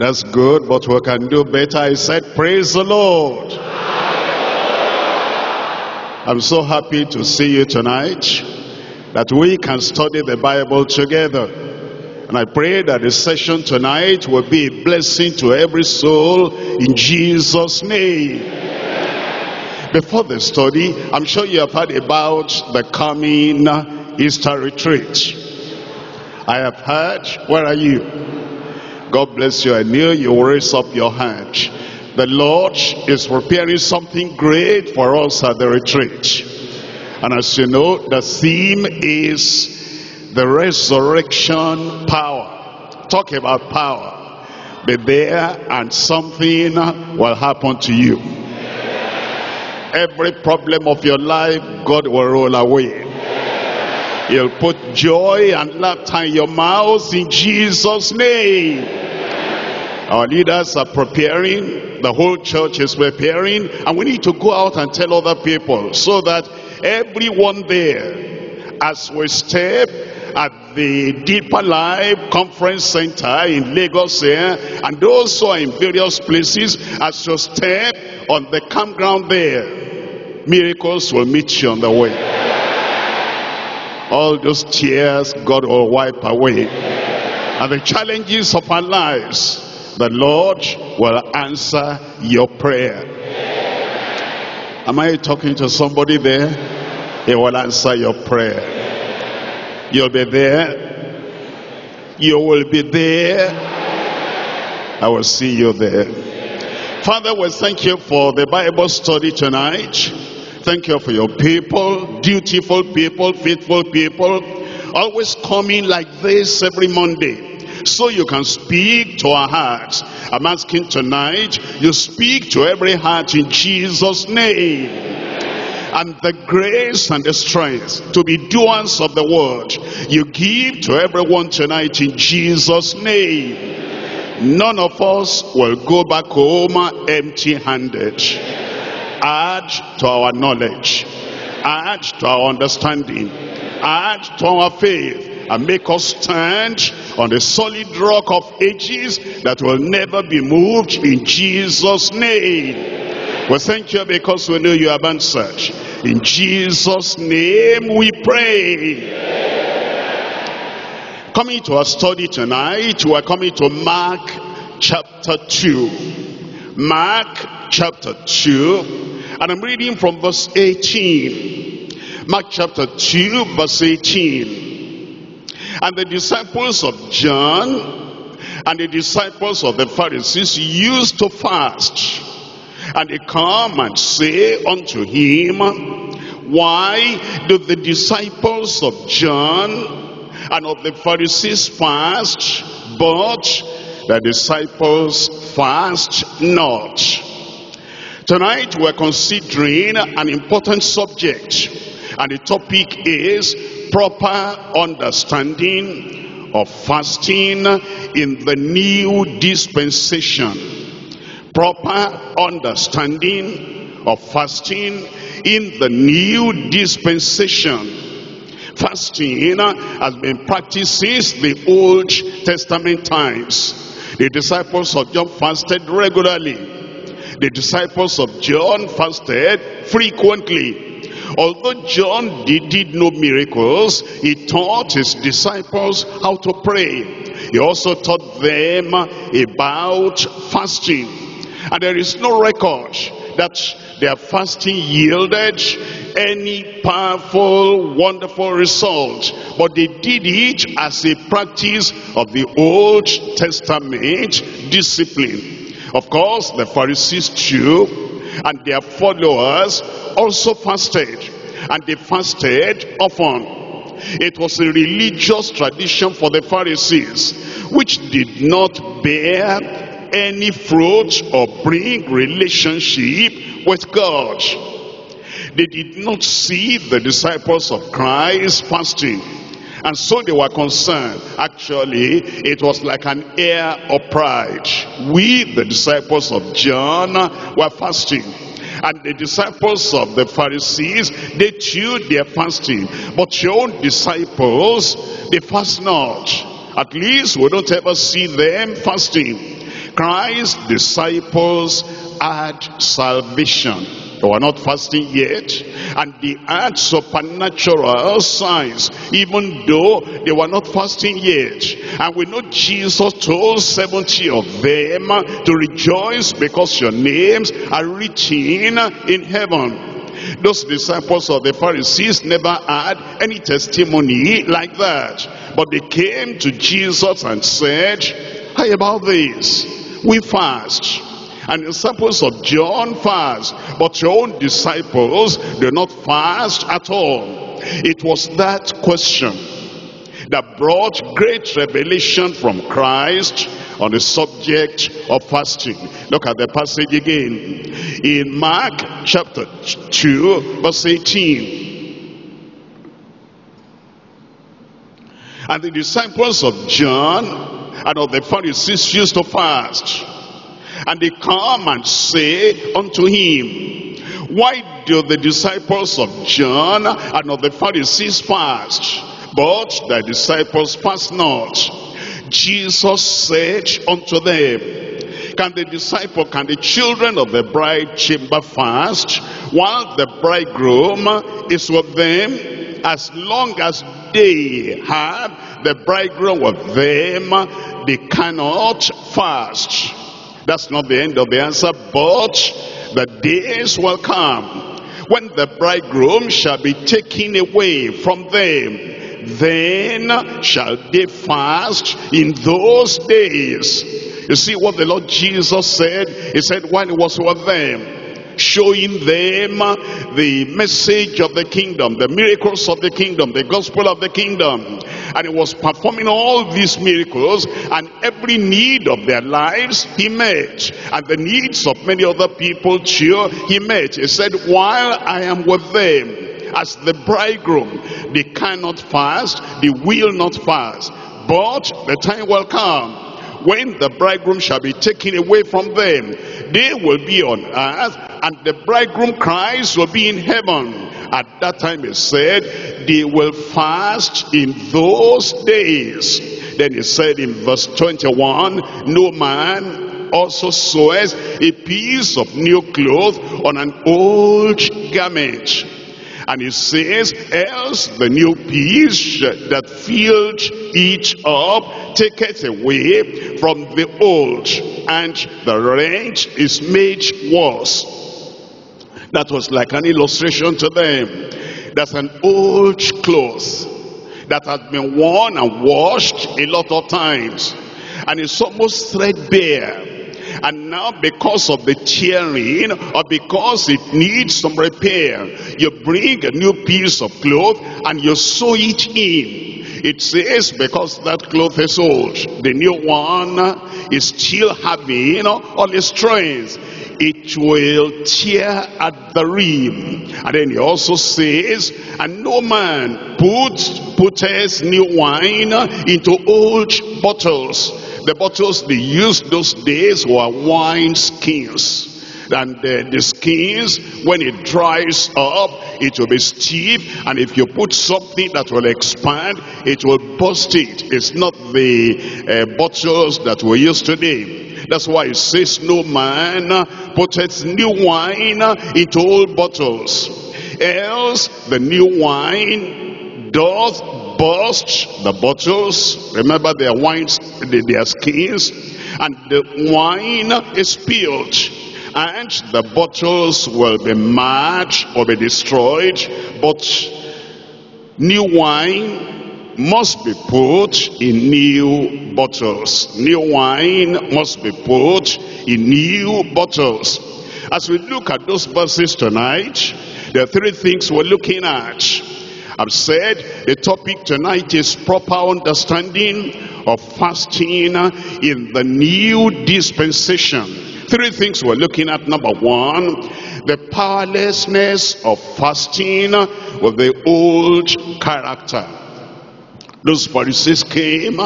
That's good, but we can do better. I said, praise the Lord. I'm so happy to see you tonight, that we can study the Bible together. And I pray that the session tonight will be a blessing to every soul in Jesus' name. Before the study, I'm sure you have heard about the coming Easter retreat. I have heard, where are you? God bless you. I knew you raise up your hand. The Lord is preparing something great for us at the retreat. And as you know, the theme is the resurrection power. Talk about power. Be there and something will happen to you. Every problem of your life, God will roll away. He'll put joy and laughter in your mouth in Jesus' name. Our leaders are preparing, the whole church is preparing, and we need to go out and tell other people so that everyone there, as we step at the Deeper Life Conference Center in Lagos here, and those who are in various places, as you step on the campground there, miracles will meet you on the way. All those tears God will wipe away. And the challenges of our lives, the Lord will answer your prayer. Am I talking to somebody there? He will answer your prayer. You'll be there. You will be there. I will see you there. Father, we thank you for the Bible study tonight. Thank you for your people, dutiful people, faithful people, always coming like this every Monday. So you can speak to our hearts. I'm asking tonight, you speak to every heart in Jesus' name. And the grace and the strength to be doers of the word, you give to everyone tonight in Jesus' name. None of us will go back home empty-handed add to our knowledge, add to our understanding, add to our faith, and make us stand on the solid rock of ages that will never be moved in Jesus' name. We thank you because we know you have answered. In Jesus' name we pray. Coming to our study tonight, we are coming to Mark chapter 2. Mark chapter 2, and I'm reading from verse 18. Mark chapter 2, verse 18. And the disciples of John and the disciples of the Pharisees used to fast. And they come and say unto him, Why do the disciples of John and of the Pharisees fast, but the disciples fast not? Tonight we're considering an important subject and the topic is proper understanding of fasting in the new dispensation. Proper understanding of fasting in the new dispensation. Fasting has been practiced since the Old Testament times. The disciples of John fasted regularly the disciples of John fasted frequently. Although John did, did no miracles, he taught his disciples how to pray. He also taught them about fasting. And there is no record that their fasting yielded any powerful, wonderful result. But they did it as a practice of the Old Testament discipline. Of course, the Pharisees too, and their followers also fasted. And they fasted often. It was a religious tradition for the Pharisees, which did not bear any fruit or bring relationship with God. They did not see the disciples of Christ fasting and so they were concerned. Actually, it was like an air of pride. We, the disciples of John, were fasting. And the disciples of the Pharisees, they they are fasting. But your own disciples, they fast not. At least we don't ever see them fasting. Christ's disciples had salvation. They were not fasting yet, and they had supernatural signs, even though they were not fasting yet. And we know Jesus told 70 of them to rejoice because your names are written in heaven. Those disciples of the Pharisees never had any testimony like that. But they came to Jesus and said, how about this? We fast. And the disciples of John fast. But your own disciples do not fast at all. It was that question that brought great revelation from Christ on the subject of fasting. Look at the passage again. In Mark chapter 2 verse 18. And the disciples of John and of the Pharisees used to fast. And they come and say unto him, Why do the disciples of John and of the Pharisees fast? But the disciples fast not. Jesus said unto them, Can the disciple, can the children of the bride chamber fast while the bridegroom is with them? As long as they have the bridegroom with them, they cannot fast. That's not the end of the answer, but the days will come when the bridegroom shall be taken away from them then shall they fast in those days. You see what the Lord Jesus said? He said when he was with them, showing them the message of the kingdom, the miracles of the kingdom, the gospel of the kingdom. And he was performing all these miracles and every need of their lives he met. And the needs of many other people too he met. He said, while I am with them, as the bridegroom. They cannot fast, they will not fast. But the time will come when the bridegroom shall be taken away from them. They will be on earth and the bridegroom Christ will be in heaven. At that time he said, they will fast in those days. Then he said in verse 21, no man also sews a piece of new cloth on an old garment and he says, else the new piece that filled each up taketh away from the old, and the rent is made worse. That was like an illustration to them. That's an old cloth that has been worn and washed a lot of times. And it's almost threadbare and now because of the tearing or because it needs some repair, you bring a new piece of cloth and you sew it in. It says because that cloth is old, the new one is still having all the strength. It will tear at the rim. And then he also says, and no man puts, puts new wine into old bottles the bottles they used those days were wine skins. And uh, the skins, when it dries up, it will be stiff. And if you put something that will expand, it will burst it. It's not the uh, bottles that we use today. That's why it says no man putteth new wine into old bottles. Else the new wine doth burst the bottles. Remember their wines, their skins. And the wine is spilled. And the bottles will be marred or be destroyed. But new wine must be put in new bottles. New wine must be put in new bottles. As we look at those verses tonight, there are three things we're looking at. I've said the topic tonight is proper understanding of fasting in the new dispensation. Three things we're looking at. Number one, the powerlessness of fasting with the old character. Those Pharisees came,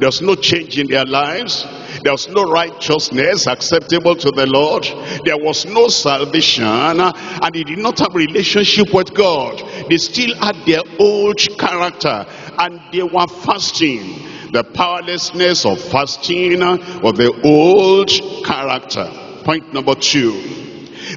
there's no change in their lives. There was no righteousness acceptable to the Lord. There was no salvation. And they did not have relationship with God. They still had their old character. And they were fasting. The powerlessness of fasting of the old character. Point number two.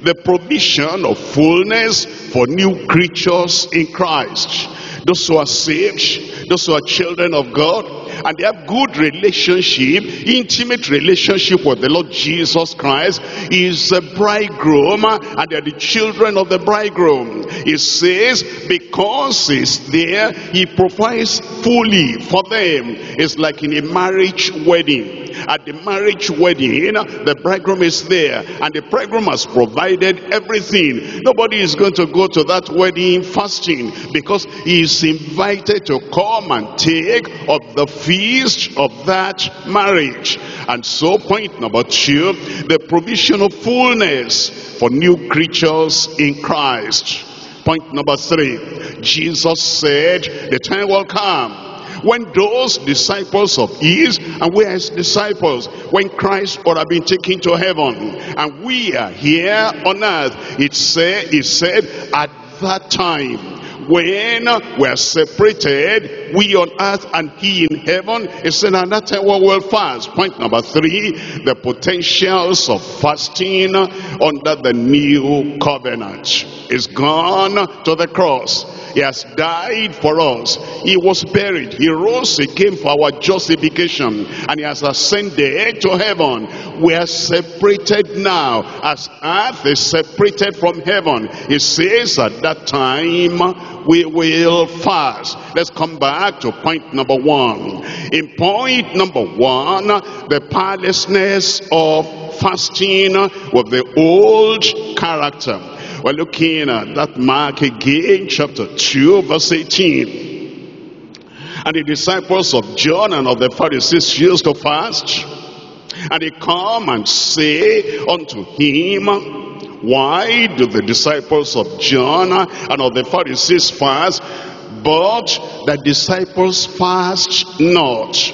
The provision of fullness for new creatures in Christ. Those who are saved, those who are children of God, and they have good relationship, intimate relationship with the Lord Jesus Christ. Is a bridegroom and they are the children of the bridegroom. He says because he's there, he provides fully for them. It's like in a marriage wedding at the marriage wedding, the bridegroom is there and the bridegroom has provided everything. Nobody is going to go to that wedding fasting because he is invited to come and take of the feast of that marriage. And so point number two, the provision of fullness for new creatures in Christ. Point number three, Jesus said, the time will come when those disciples of his, and we his disciples, when Christ would have been taken to heaven, and we are here on earth, it said, it said, at that time, when we're separated, we on earth and he in heaven, he said, and that time we will fast. Point number three, the potentials of fasting under the new covenant is gone to the cross. He has died for us. He was buried. He rose again for our justification. And he has ascended to heaven. We are separated now. As earth is separated from heaven. He says at that time we will fast. Let's come back to point number one. In point number one, the powerlessness of fasting with the old character we're looking at that mark again, chapter 2, verse 18. And the disciples of John and of the Pharisees used to fast. And they come and say unto him, Why do the disciples of John and of the Pharisees fast, but the disciples fast not?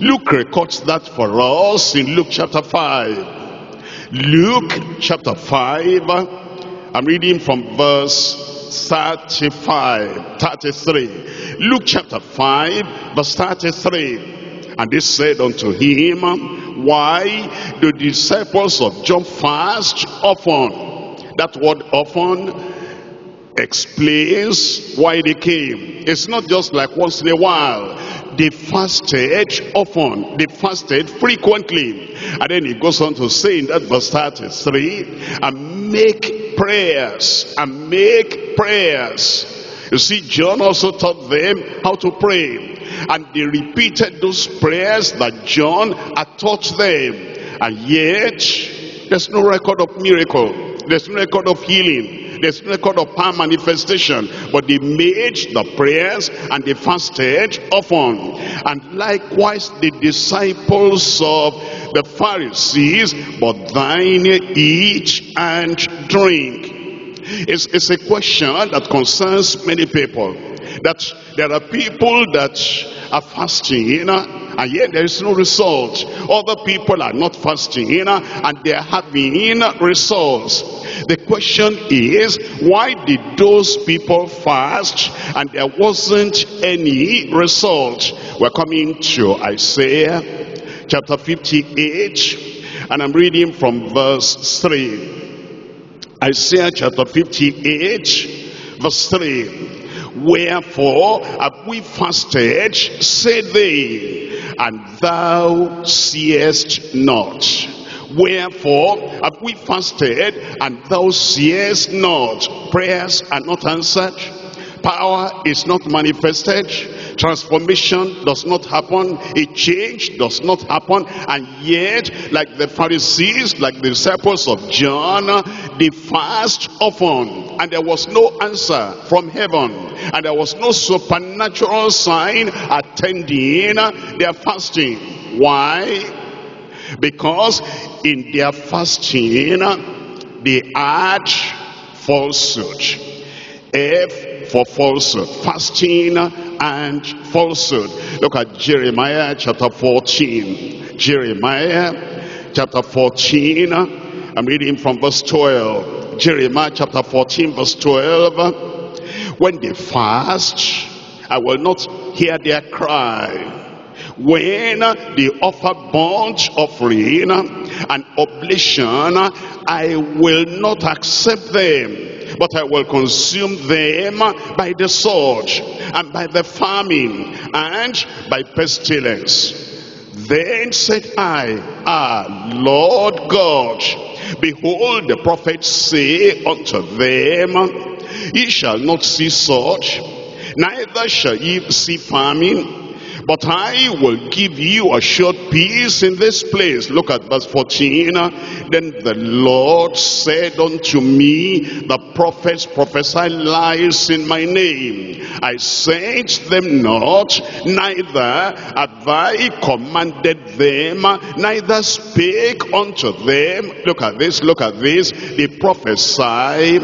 Luke records that for us in Luke chapter 5. Luke chapter 5 I'm reading from verse 35, 33. Luke chapter 5, verse 33. And they said unto him, Why do disciples of John fast often? That word often explains why they came. It's not just like once in a while. They fasted often. They fasted frequently. And then he goes on to say in that verse 33, and make prayers, and make prayers. You see, John also taught them how to pray. And they repeated those prayers that John had taught them. And yet, there's no record of miracle. There's no record of healing there's no record of power manifestation. But they made the prayers and they fasted often. And likewise the disciples of the Pharisees, but thine eat and drink. It's, it's a question that concerns many people. That there are people that are fasting, you know, and yet there is no result. Other people are not fasting, you know, and they are having results. The question is, why did those people fast and there wasn't any result? We're coming to Isaiah chapter 58 and I'm reading from verse 3. Isaiah chapter 58 verse 3. Wherefore have we fasted, said they, and thou seest not. Wherefore have we fasted, and thou seest not. Prayers are not answered. Power is not manifested. Transformation does not happen. A change does not happen. And yet like the pharisees like the disciples of john they fast often. And there was no answer from heaven. And there was no supernatural sign attending their fasting. Why? Because in their fasting they add falsehood. F for falsehood, fasting and falsehood. Look at Jeremiah chapter 14. Jeremiah chapter 14. I'm reading from verse 12. Jeremiah chapter 14 verse 12. When they fast, I will not hear their cry. when they offer burnt offering and oblation, I will not accept them, but I will consume them by the sword and by the famine and by pestilence. Then said I, Ah, Lord God, behold, the prophets say unto them, Ye shall not see such, neither shall ye see famine, but I will give you a short peace in this place. Look at verse 14. Then the Lord said unto me, the prophets prophesy lies in my name. I sent them not, neither have I commanded them, neither spake unto them. Look at this, look at this. They prophesy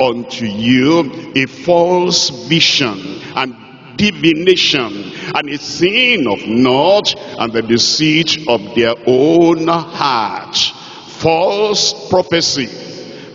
unto you a false vision and divination and a sin of not and the deceit of their own heart. False prophecy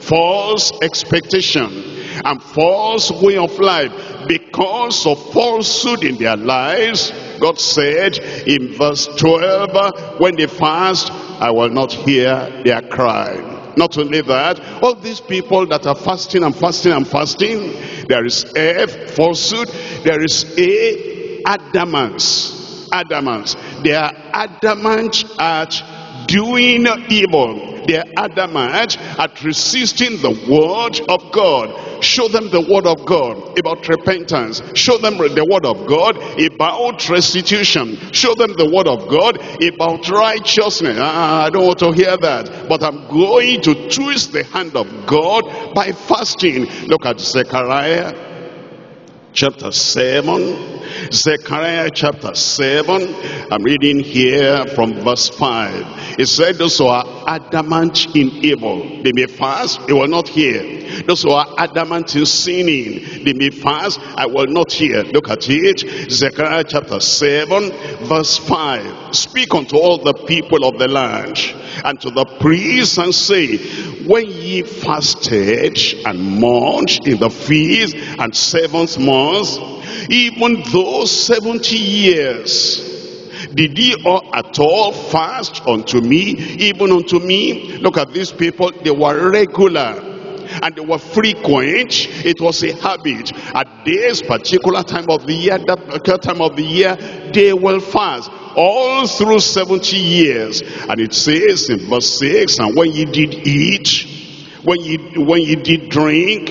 false expectation and false way of life. Because of falsehood in their lives God said in verse 12 when they fast I will not hear their cry not only that, all these people that are fasting and fasting and fasting, there is F, falsehood, there is A, adamance. Adamance. They are adamant at doing evil. They are adamant at resisting the word of God. Show them the word of God about repentance. Show them the word of God about restitution. Show them the word of God about righteousness. Ah, I don't want to hear that. But I'm going to twist the hand of God by fasting. Look at Zechariah chapter 7 Zechariah chapter 7, I'm reading here from verse 5. It said, those who are adamant in evil, they may fast, they will not hear. Those who are adamant in sinning, they may fast, I will not hear. Look at it, Zechariah chapter 7, verse 5. Speak unto all the people of the land, and to the priests, and say, When ye fasted and mourned in the feast and seventh month, even those 70 years did ye all at all fast unto me? Even unto me? Look at these people. They were regular and they were frequent it was a habit. At this particular time of the year that particular time of the year they will fast all through 70 years. And it says in verse 6 and when ye did eat when you when you did drink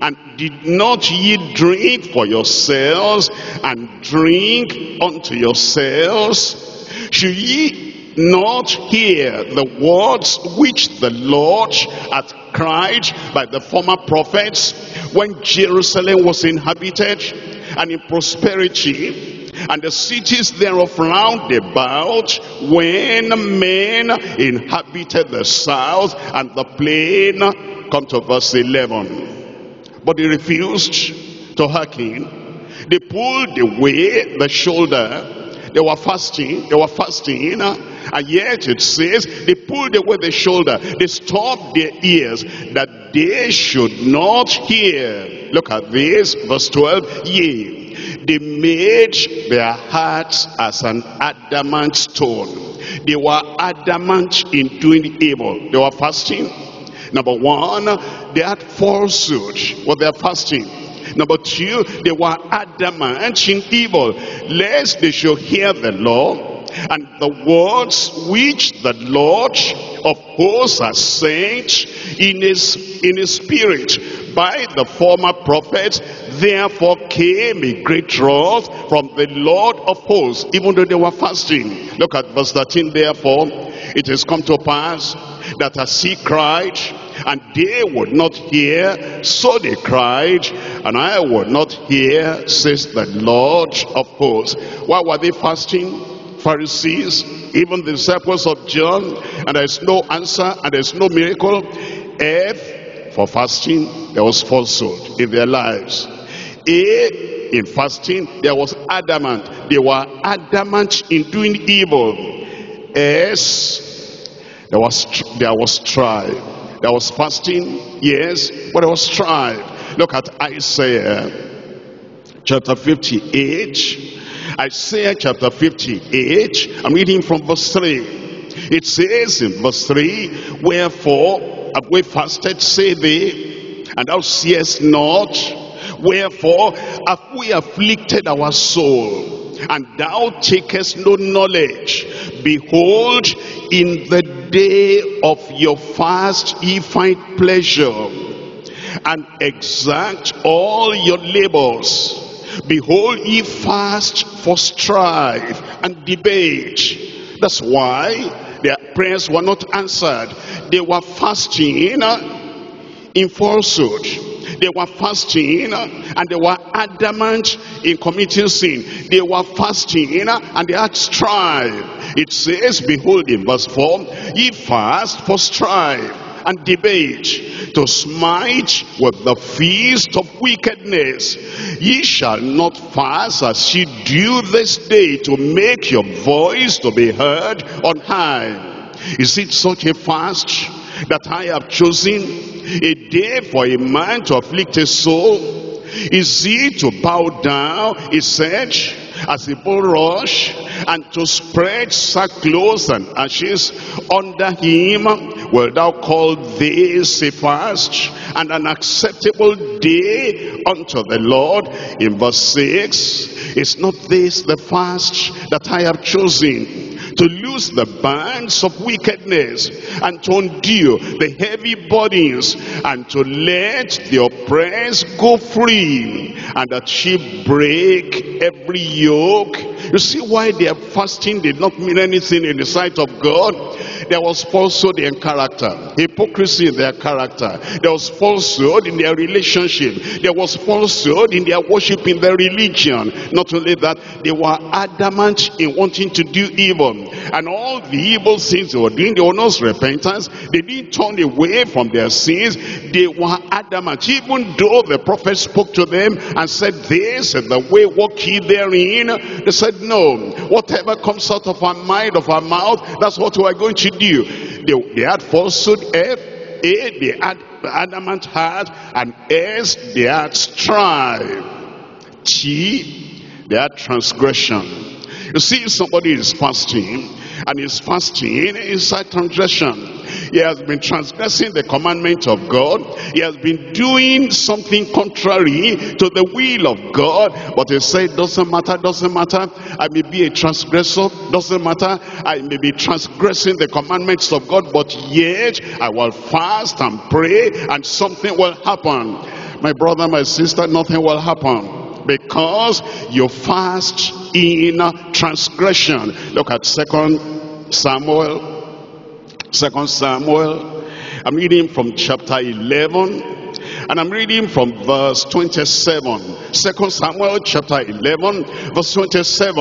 and did not ye drink for yourselves and drink unto yourselves should ye not hear the words which the Lord hath cried by the former prophets when Jerusalem was inhabited and in prosperity and the cities thereof round about when men inhabited the south and the plain come to verse 11 but they refused to hearken. They pulled away the shoulder. They were fasting, they were fasting, and yet it says they pulled away the shoulder. They stopped their ears that they should not hear. Look at this, verse 12. Yea, they made their hearts as an adamant stone. They were adamant in doing evil. They were fasting, Number one, they had falsehood what they're fasting. Number two, they were adamant in evil, lest they should hear the law and the words which the Lord of hosts has sent in his, in his spirit by the former prophets. Therefore came a great wrath from the Lord of hosts, even though they were fasting. Look at verse 13, therefore, it has come to pass that as he cried, and they would not hear, so they cried, and I would not hear, says the Lord of hosts. Why were they fasting? Pharisees, even the disciples of John, and there's no answer, and there's no miracle. F, for fasting, there was falsehood in their lives. A, in fasting, there was adamant. They were adamant in doing evil. S, there was, there was strife. There was fasting, yes, but there was strife. Look at Isaiah chapter 58 Isaiah chapter 58, I'm reading from verse 3. It says in verse 3, Wherefore have we fasted, say they, and thou seest not? Wherefore have we afflicted our soul, and thou takest no knowledge? Behold, in the day of your fast ye find pleasure, and exact all your labors. Behold, ye fast for strife and debate. That's why their prayers were not answered. They were fasting uh, in falsehood. They were fasting uh, and they were adamant in committing sin. They were fasting uh, and they had strife. It says, behold in verse 4, ye fast for strife and debate to smite with the feast of wickedness. Ye shall not fast as ye do this day to make your voice to be heard on high. Is it such a fast that I have chosen? A day for a man to afflict his soul? Is he to bow down, he said, as a bulrush, and to spread sackcloth and ashes under him? Will thou call this a fast and an acceptable day unto the Lord? In verse 6, is not this the fast that I have chosen? To loose the bands of wickedness and to undo the heavy burdens and to let the oppressed go free and that she break every yoke. You see why their fasting did not mean anything in the sight of God there was falsehood in character hypocrisy in their character there was falsehood in their relationship there was falsehood in their worship in their religion not only that they were adamant in wanting to do evil and all the evil sins they were doing, they were not repentance. They didn't turn away from their sins. They were adamant. Even though the prophet spoke to them and said, this is the way, walk ye therein. They said, no. Whatever comes out of our mind, of our mouth, that's what we are going to do. They, they had falsehood, F, A, they had adamant heart, and S, they had strife. T, they had transgression. You see, somebody is fasting, and is fasting inside transgression. He has been transgressing the commandment of God. He has been doing something contrary to the will of God. But he said, doesn't matter, doesn't matter. I may be a transgressor, doesn't matter. I may be transgressing the commandments of God, but yet I will fast and pray and something will happen. My brother, my sister, nothing will happen because you fast in transgression. Look at Second Samuel. Second Samuel. I'm reading from chapter 11 and I'm reading from verse 27. Second Samuel chapter 11 verse 27.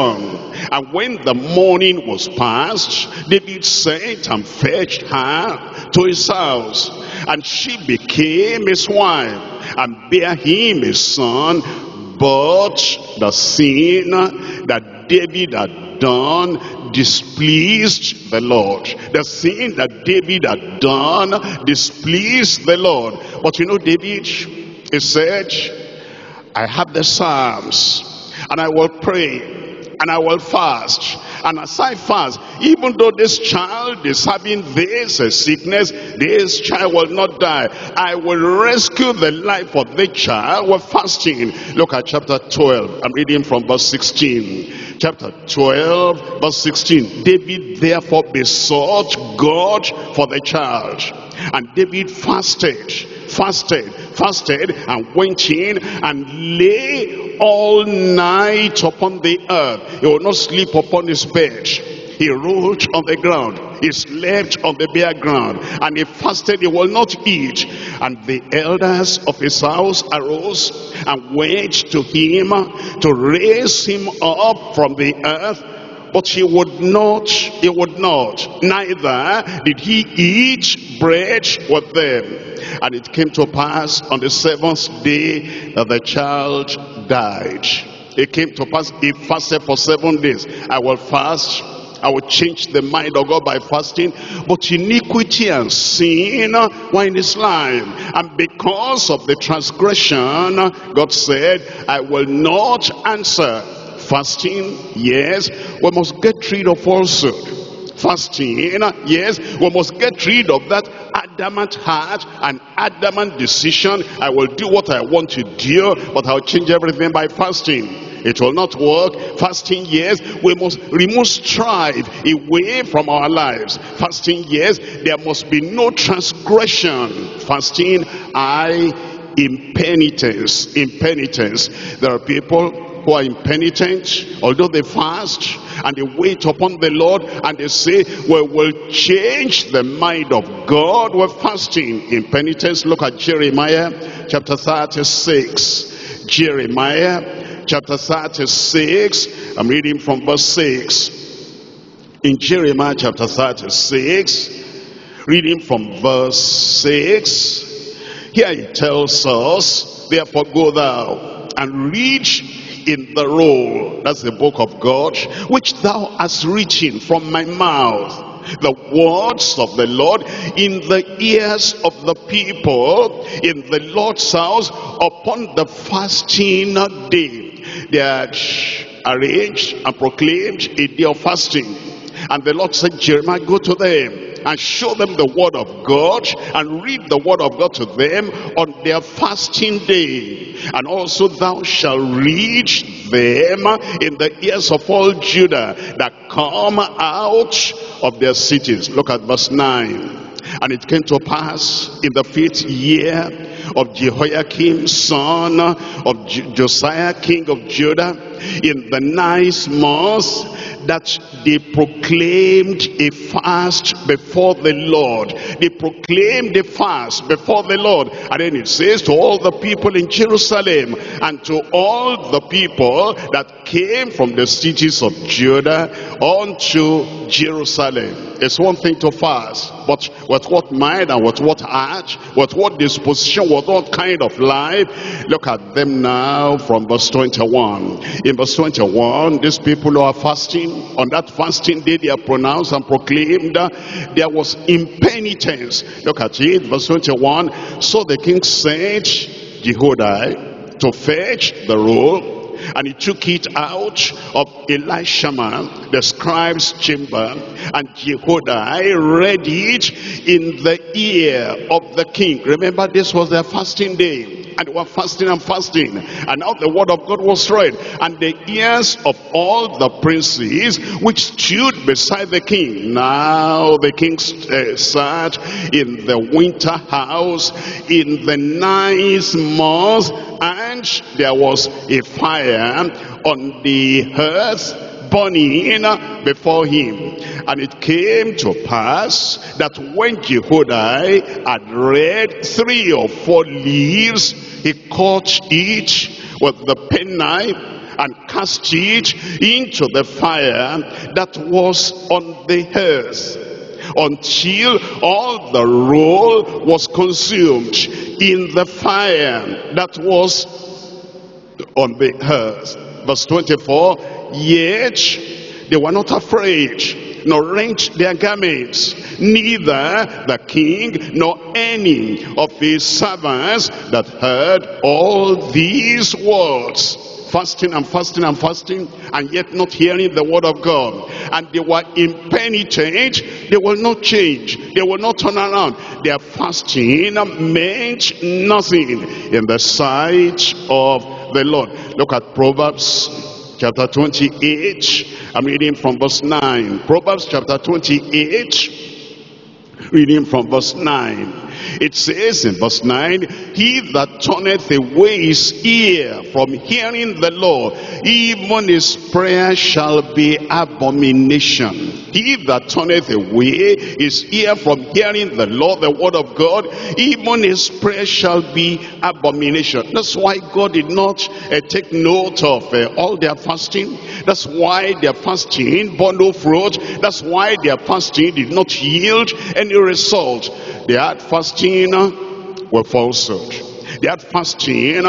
And when the morning was past, David sent and fetched her to his house. And she became his wife and bare him a son but the sin that David had done displeased the Lord. The sin that David had done displeased the Lord. But you know David, he said, I have the Psalms and I will pray and I will fast. And as I fast, even though this child is having this uh, sickness, this child will not die. I will rescue the life of the child with fasting. Look at chapter 12. I'm reading from verse 16. Chapter 12, verse 16. David therefore besought God for the child. And David fasted fasted, fasted, and went in and lay all night upon the earth. He would not sleep upon his bed. He rolled on the ground. He slept on the bare ground. And he fasted, he will not eat. And the elders of his house arose and went to him to raise him up from the earth but he would not, he would not. Neither did he eat bread with them. And it came to pass on the seventh day that the child died. It came to pass, he fasted for seven days. I will fast I will change the mind of God by fasting. But iniquity and sin were in his life. And because of the transgression, God said, I will not answer Fasting, yes, we must get rid of falsehood. Fasting, yes, we must get rid of that adamant heart and adamant decision. I will do what I want to do, but I'll change everything by fasting. It will not work. Fasting, yes, we must remove strife away from our lives. Fasting, yes, there must be no transgression. Fasting, I impenitence. Impenitence. There are people who are impenitent, although they fast and they wait upon the Lord and they say, we will change the mind of God We're fasting. in penitence. look at Jeremiah chapter 36. Jeremiah chapter 36, I'm reading from verse 6. In Jeremiah chapter 36, reading from verse 6, here it tells us, therefore go thou and reach in the roll, that's the book of God, which thou hast written from my mouth the words of the Lord in the ears of the people in the Lord's house upon the fasting day. They had arranged and proclaimed a day of fasting. And the Lord said, Jeremiah, go to them and show them the word of God and read the word of God to them on their fasting day. And also thou shalt read them in the ears of all Judah that come out of their cities. Look at verse 9. And it came to pass in the fifth year of Jehoiakim, son of Josiah, king of Judah, in the ninth month, that they proclaimed a fast before the Lord. They proclaimed a fast before the Lord. And then it says to all the people in Jerusalem and to all the people that came from the cities of Judah unto Jerusalem. It's one thing to fast, but with what mind and with what heart, with what disposition, with what kind of life? Look at them now from verse 21. In verse 21, these people who are fasting, on that fasting day they are pronounced and proclaimed there was impenitence. Look at it, verse 21. So the king sent Jehoiada to fetch the roll and he took it out of Elishama, the scribe's chamber, and Jehoiada read it in the ear of the king. Remember, this was their fasting day. And they were fasting and fasting. And now the word of God was read. And the ears of all the princes which stood beside the king. Now the king uh, sat in the winter house in the ninth month and there was a fire on the earth burning before him. And it came to pass that when Jehoiada had read three or four leaves, he caught each with the penknife and cast it into the fire that was on the earth until all the roll was consumed in the fire that was on the earth. Verse 24, Yet they were not afraid, nor rent their garments, neither the king nor any of his servants that heard all these words. Fasting and fasting and fasting and yet not hearing the word of God. And they were impenitent. They will not change they will not turn around. Their fasting meant nothing in the sight of the Lord look at Proverbs chapter 28. I'm reading from verse 9. Proverbs chapter 28, reading from verse 9. It says in verse 9, He that turneth away his ear from hearing the Lord, even his prayer shall be abomination. He that turneth away his ear from hearing the Lord, the word of God, even his prayer shall be abomination. That's why God did not uh, take note of uh, all their fasting. That's why their fasting bore no fruit. That's why their fasting did not yield any result. They had fasting with falsehood. They had fasting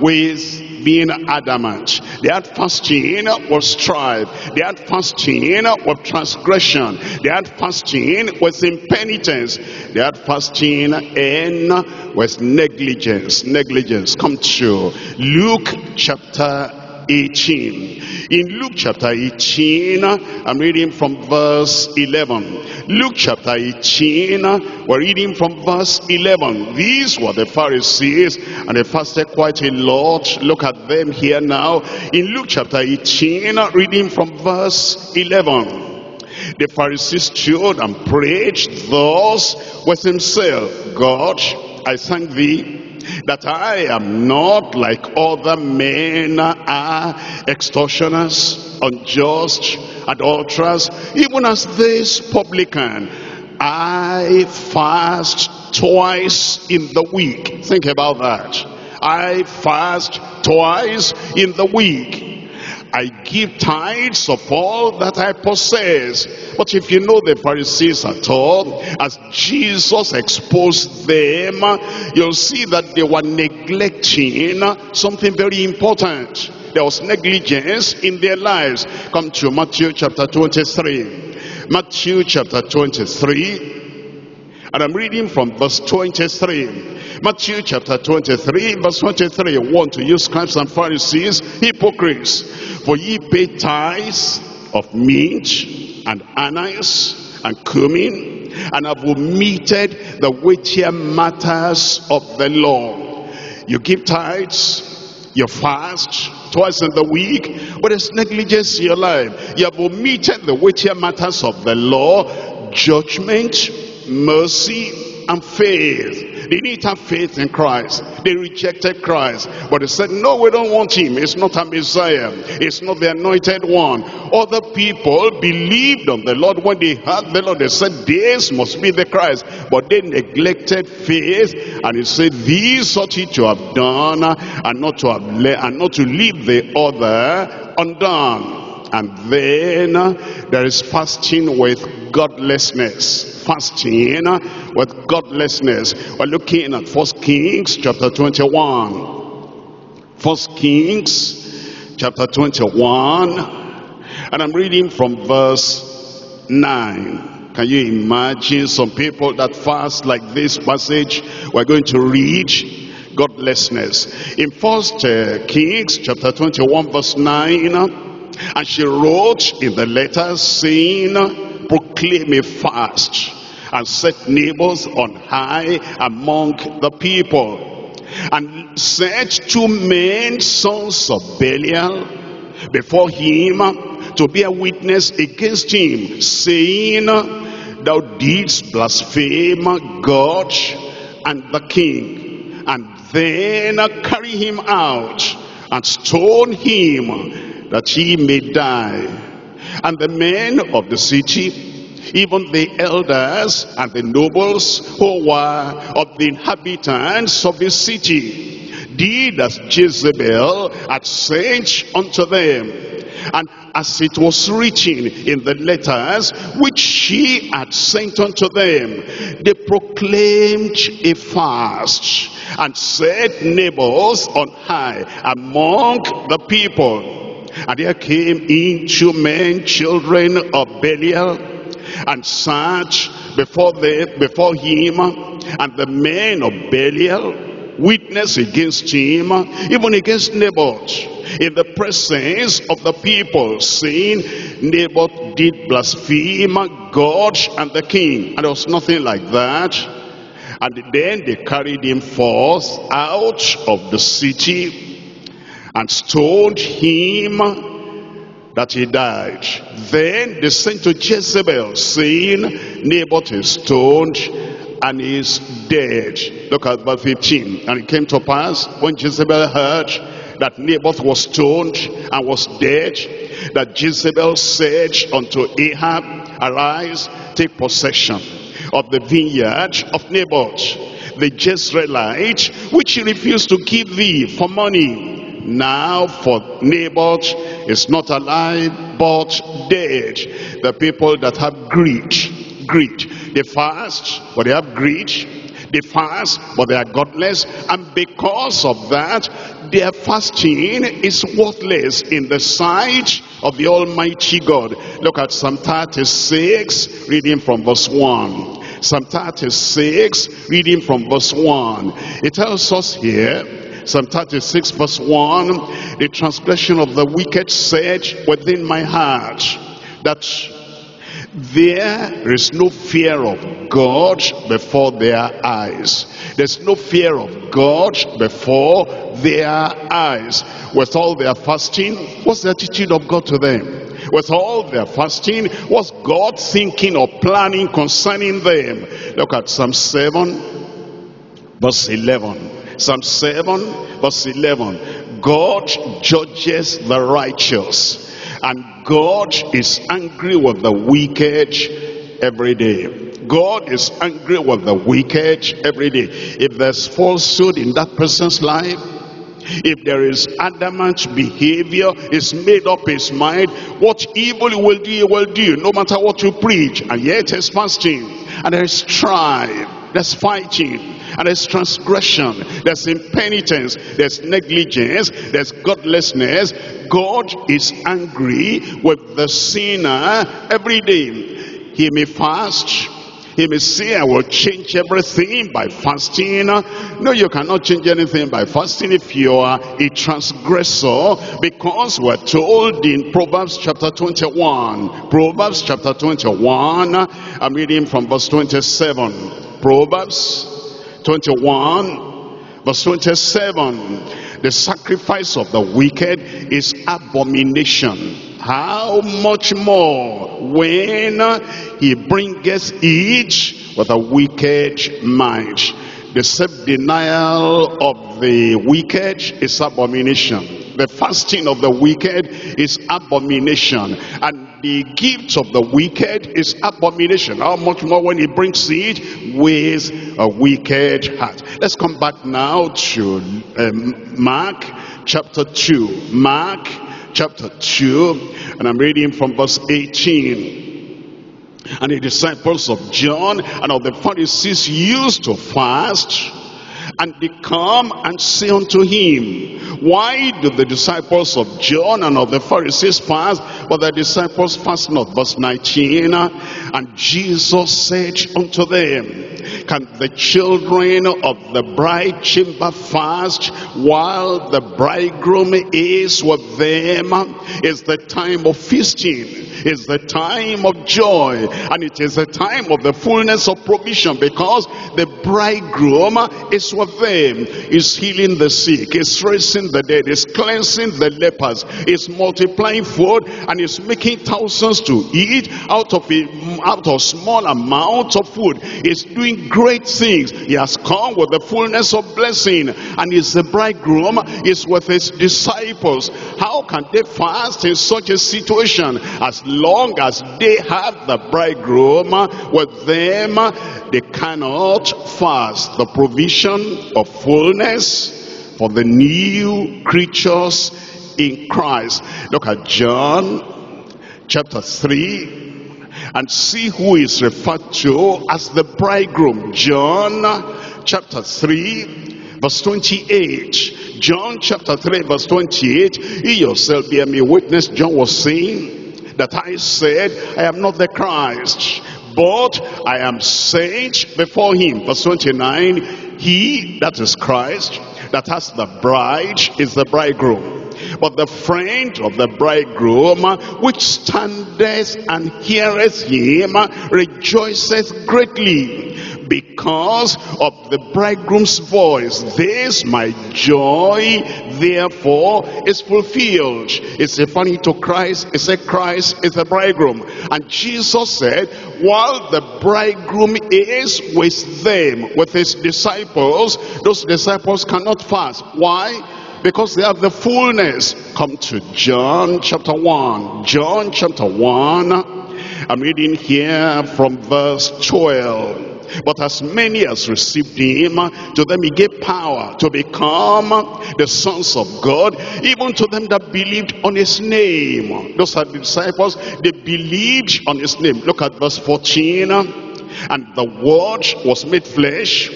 with being adamant. They had fasting with strife. They had fasting with transgression. They had fasting with impenitence. They had fasting and with negligence. Negligence. Come to Luke chapter 18. In Luke chapter 18, I'm reading from verse 11. Luke chapter 18, we're reading from verse 11. These were the Pharisees, and they fasted quite a lot. Look at them here now. In Luke chapter 18, reading from verse 11. The Pharisees stood and prayed thus with himself, God, I thank thee that I am not like other men are extortioners, unjust, adulterers, even as this publican. I fast twice in the week. Think about that. I fast twice in the week. I give tithes of all that I possess. But if you know the Pharisees at all, as Jesus exposed them, you'll see that they were neglecting something very important. There was negligence in their lives. Come to Matthew chapter 23. Matthew chapter 23. And I'm reading from verse 23. Matthew chapter 23, verse 23. Want to use scribes and Pharisees, hypocrites. For ye pay tithes of mint and anise and cumin, and have omitted the weightier matters of the law. You give tithes, you fast twice in the week, but it's negligence in your life. You have omitted the weightier matters of the law, judgment, mercy, and faith. They didn't have faith in Christ. They rejected Christ. But they said, no, we don't want him. It's not a Messiah. It's not the anointed one. Other people believed on the Lord when they heard the Lord. They said, this must be the Christ. But they neglected faith. And he said, these ought ye to have done and not to have and not to leave the other undone. And then there is fasting with godlessness fasting with godlessness. We're looking at First Kings chapter 21. First Kings chapter 21. And I'm reading from verse 9. Can you imagine some people that fast like this passage we're going to read? Godlessness. In First uh, Kings chapter 21 verse 9, and she wrote in the letter saying, proclaim a fast and set Naboth on high among the people. And set two men sons of Belial before him to bear witness against him saying thou didst blaspheme God and the king and then carry him out and stone him that he may die and the men of the city even the elders and the nobles who were of the inhabitants of the city did as Jezebel had sent unto them. And as it was written in the letters which she had sent unto them, they proclaimed a fast and set Naboth on high among the people. And there came in two men, children of Belial, and sat before, the, before him and the men of Belial witness against him, even against Naboth, in the presence of the people, saying, Naboth did blaspheme God and the king. And there was nothing like that. And then they carried him forth out of the city and stoned him that he died. Then they sent to Jezebel, saying, Naboth is stoned and is dead. Look at verse 15. And it came to pass, when Jezebel heard that Naboth was stoned and was dead, that Jezebel said unto Ahab, Arise, take possession of the vineyard of Naboth, the Jezreelite, which he refused to give thee for money. Now for Naboth is not alive but dead. The people that have greed, greed. They fast, but they have greed. They fast, but they are godless. And because of that, their fasting is worthless in the sight of the Almighty God. Look at Psalm 36, reading from verse 1. Psalm 36, reading from verse 1. It tells us here, Psalm 36 verse 1, the transgression of the wicked said within my heart that there is no fear of God before their eyes. There's no fear of God before their eyes. With all their fasting, what's the attitude of God to them? With all their fasting, what's God thinking or planning concerning them? Look at Psalm 7, verse 11. Psalm 7, verse 11. God judges the righteous and God is angry with the wicked every day. God is angry with the wicked every day. If there's falsehood in that person's life, if there is adamant behavior, is made up his mind, what evil he will do, he will do, no matter what you preach. And yet he's fasting. And there is strife, there's fighting, and there's transgression, there's impenitence, there's negligence, there's godlessness. God is angry with the sinner every day. He may fast, he may say, I will change everything by fasting. No, you cannot change anything by fasting if you are a transgressor because we're told in Proverbs chapter 21. Proverbs chapter 21, I'm reading from verse 27. Proverbs 21 verse 27 the sacrifice of the wicked is abomination. How much more when he bringeth each with a wicked mind? The self-denial of the wicked is abomination the fasting of the wicked is abomination and the gift of the wicked is abomination. How much more when he brings it with a wicked heart. Let's come back now to um, Mark chapter 2. Mark chapter 2 and I'm reading from verse 18. And the disciples of John and of the Pharisees used to fast and they come and say unto him, Why do the disciples of John and of the Pharisees fast, but the disciples fast not? Verse 19, And Jesus said unto them, Can the children of the bride chamber fast while the bridegroom is with them? Is the time of feasting is the time of joy and it is the time of the fullness of provision because the bridegroom is with them is healing the sick is raising the dead is cleansing the lepers is multiplying food and is making thousands to eat out of a out of small amount of food is doing great things. He has come with the fullness of blessing and is the bridegroom is with his disciples how can they fast in such a situation as long as they have the bridegroom with them, they cannot fast. The provision of fullness for the new creatures in Christ. Look at John chapter 3 and see who is referred to as the bridegroom. John chapter 3 verse 28. John chapter 3 verse 28. You yourself bear me witness. John was saying, that I said, I am not the Christ, but I am sent before him. Verse 29, he, that is Christ, that has the bride, is the bridegroom. But the friend of the bridegroom, which standeth and heareth him, rejoiceth greatly because of the bridegroom's voice. This my joy therefore is fulfilled. It's referring to Christ. It's a Christ is the bridegroom. And Jesus said, while the bridegroom is with them, with his disciples, those disciples cannot fast. Why? because they have the fullness. Come to John chapter 1. John chapter 1. I'm reading here from verse 12. But as many as received him, to them he gave power to become the sons of God, even to them that believed on his name. Those are the disciples, they believed on his name. Look at verse 14. And the word was made flesh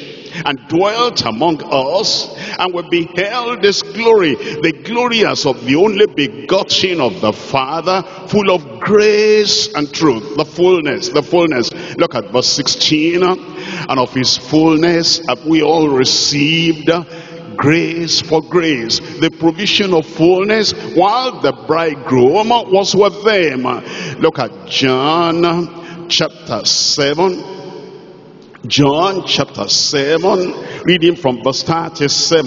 and dwelt among us and we beheld this glory the glory as of the only begotten of the father full of grace and truth the fullness the fullness look at verse 16 and of his fullness have we all received grace for grace, the provision of fullness while the bridegroom was with them. Look at John chapter 7. John chapter 7, reading from verse 37,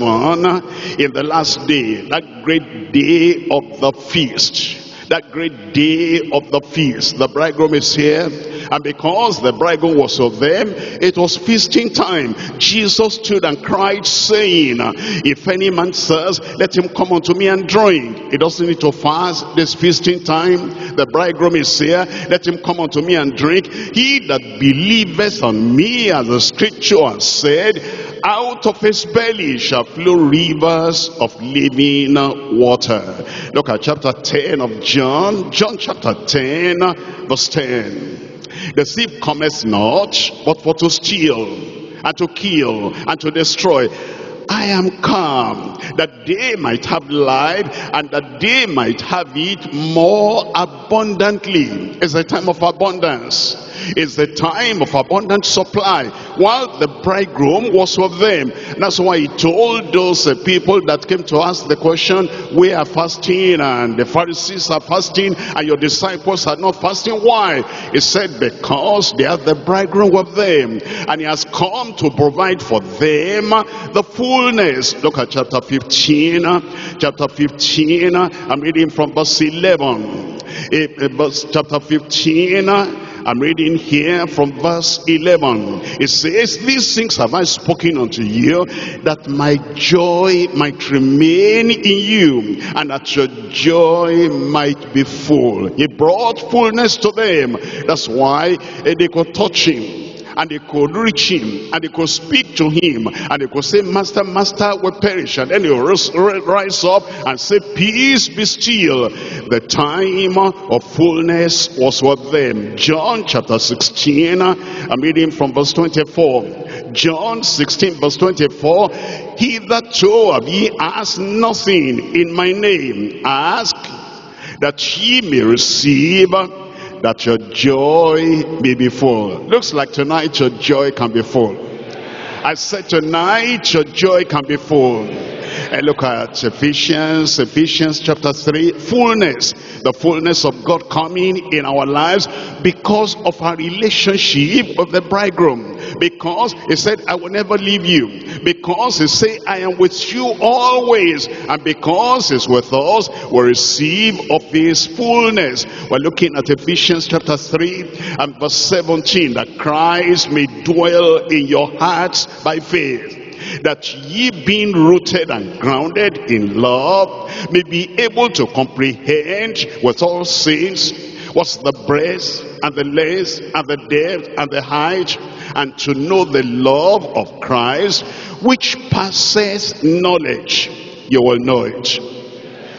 in the last day, that great day of the feast, that great day of the feast. The bridegroom is here. And because the bridegroom was of them, it was feasting time. Jesus stood and cried saying, if any man thirst, let him come unto me and drink. He doesn't need to fast this feasting time. The bridegroom is here. Let him come unto me and drink. He that believeth on me, as the scripture has said, out of his belly shall flow rivers of living water. Look at chapter 10 of John. John chapter 10, verse 10. The thief cometh not, but for to steal, and to kill, and to destroy. I am come that they might have life and that they might have it more abundantly. It's a time of abundance. It's the time of abundant supply while the bridegroom was with them. That's why he told those uh, people that came to ask the question, we are fasting and the Pharisees are fasting and your disciples are not fasting. Why? He said because they have the bridegroom with them and he has come to provide for them the fullness. Look at chapter 15. Chapter 15, I'm reading from verse 11. Eh, eh, verse, chapter 15 I'm reading here from verse 11. It says, These things have I spoken unto you, that my joy might remain in you, and that your joy might be full. He brought fullness to them. That's why they could touch him and they could reach him and they could speak to him and they could say master master we perish. And then he rise up and say peace be still. The time of fullness was with them. John chapter 16 i'm reading from verse 24 john 16 verse 24 hitherto have ye asked nothing in my name ask that ye may receive that your joy may be full. Looks like tonight your joy can be full. I said tonight your joy can be full. And look at Ephesians, Ephesians chapter 3, fullness, the fullness of God coming in our lives because of our relationship with the bridegroom. Because he said, I will never leave you. Because he said, I am with you always. And because he's with us, we receive of his fullness. We're looking at Ephesians chapter 3 and verse 17, that Christ may dwell in your hearts by faith that ye being rooted and grounded in love may be able to comprehend with all saints what's the breadth and the length and the depth and the height and to know the love of Christ which passes knowledge. You will know it.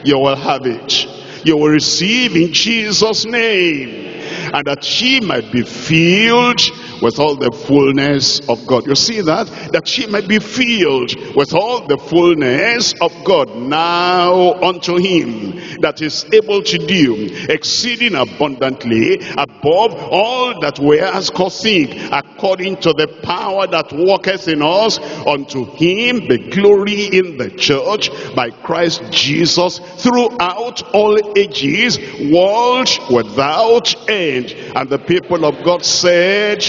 You will have it. You will receive in Jesus name and that she might be filled with all the fullness of God. You see that? That she might be filled with all the fullness of God now unto him that is able to do exceeding abundantly above all that we ask or think according to the power that worketh in us unto him the glory in the church by Christ Jesus throughout all ages world without end and the people of God said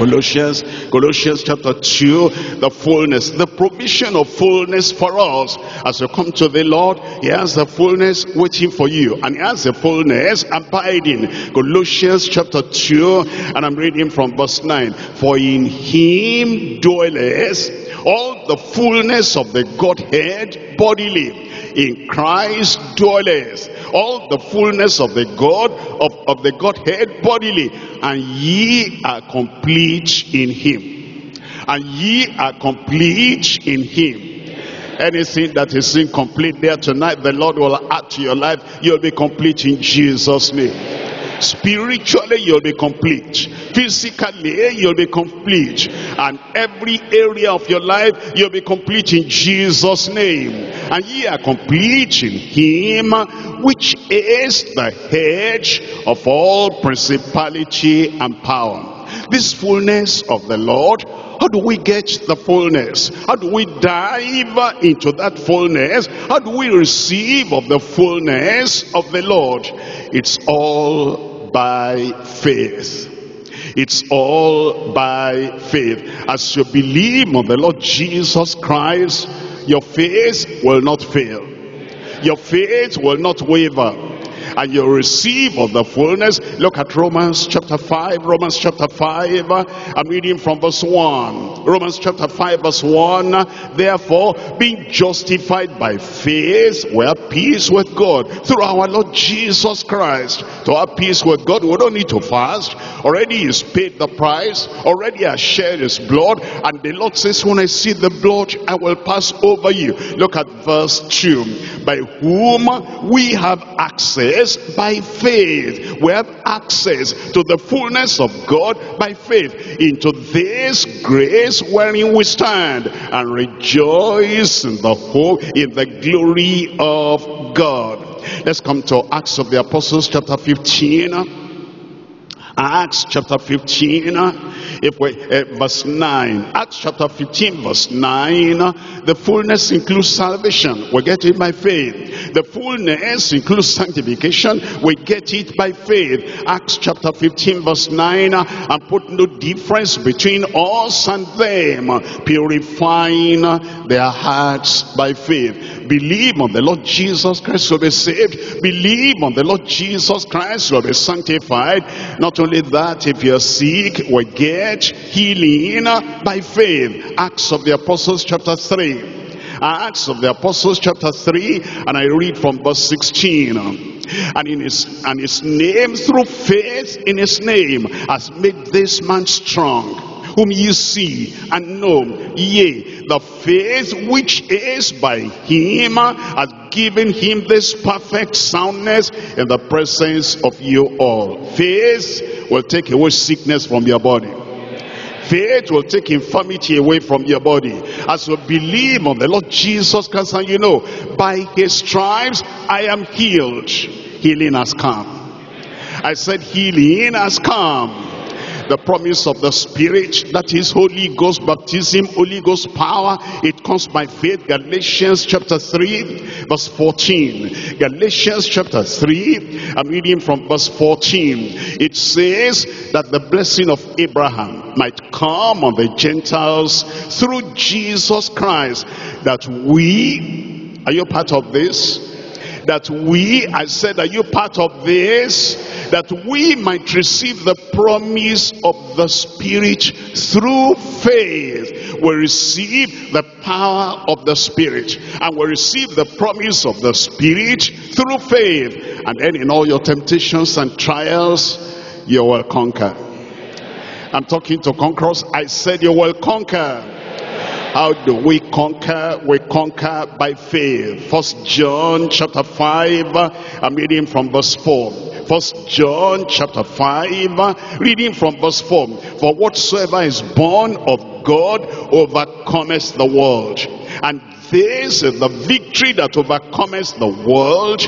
Colossians, Colossians chapter 2, the fullness, the provision of fullness for us. As you come to the Lord, He has the fullness waiting for you. And He has the fullness abiding. Colossians chapter 2, and I'm reading from verse 9. For in Him dwelleth all the fullness of the Godhead bodily in Christ dwelleth all the fullness of the God of, of the Godhead bodily and ye are complete in him. And ye are complete in him. Anything that is incomplete there tonight the Lord will add to your life. You'll be complete in Jesus name spiritually you'll be complete physically eh, you'll be complete and every area of your life you'll be complete in jesus name and ye are complete in him which is the head of all principality and power this fullness of the lord How do we get the fullness? How do we dive into that fullness? How do we receive of the fullness of the Lord? It's all by faith. It's all by faith. As you believe on the Lord Jesus Christ, your faith will not fail. Your faith will not waver and you receive of the fullness. Look at Romans chapter 5, Romans chapter 5. I'm reading from verse 1. Romans chapter 5 verse 1. Therefore, being justified by faith, we have peace with God through our Lord Jesus Christ. To have peace with God, we don't need to fast. Already he's paid the price. Already has shed his blood. And the Lord says, when I see the blood, I will pass over you. Look at verse 2. By whom we have access by faith. We have access to the fullness of God by faith into this grace wherein we stand and rejoice in the hope, in the glory of God. Let's come to Acts of the Apostles chapter 15. Acts chapter 15, if we, uh, verse 9. Acts chapter 15, verse 9. The fullness includes salvation. We get it by faith. The fullness includes sanctification. We get it by faith. Acts chapter 15, verse 9. And put no difference between us and them, purifying their hearts by faith. Believe on the Lord Jesus Christ, you'll be saved. Believe on the Lord Jesus Christ, you'll be sanctified. Not only only that, if you're sick, we get healing by faith. Acts of the Apostles chapter 3. Acts of the Apostles chapter 3 and I read from verse 16 and in his and his name through faith in his name has made this man strong whom you see and know, yea, the faith which is by him has given him this perfect soundness in the presence of you all. Faith will take away sickness from your body. Faith will take infirmity away from your body. As you believe on the Lord Jesus Christ and you know, by his stripes I am healed. Healing has come. I said healing has come the promise of the Spirit, that is Holy Ghost baptism, Holy Ghost power. It comes by faith. Galatians chapter 3, verse 14. Galatians chapter 3, I'm reading from verse 14. It says that the blessing of Abraham might come on the Gentiles through Jesus Christ, that we, are you part of this? That we, I said, are you part of this? That we might receive the promise of the Spirit through faith. We receive the power of the Spirit. And we receive the promise of the Spirit through faith. And then in all your temptations and trials, you will conquer. I'm talking to conquerors. I said you will conquer. How do we conquer? We conquer by faith. First John chapter 5, I'm reading from verse 4. First John chapter 5, reading from verse 4. For whatsoever is born of God overcometh the world. And this is the victory that overcometh the world,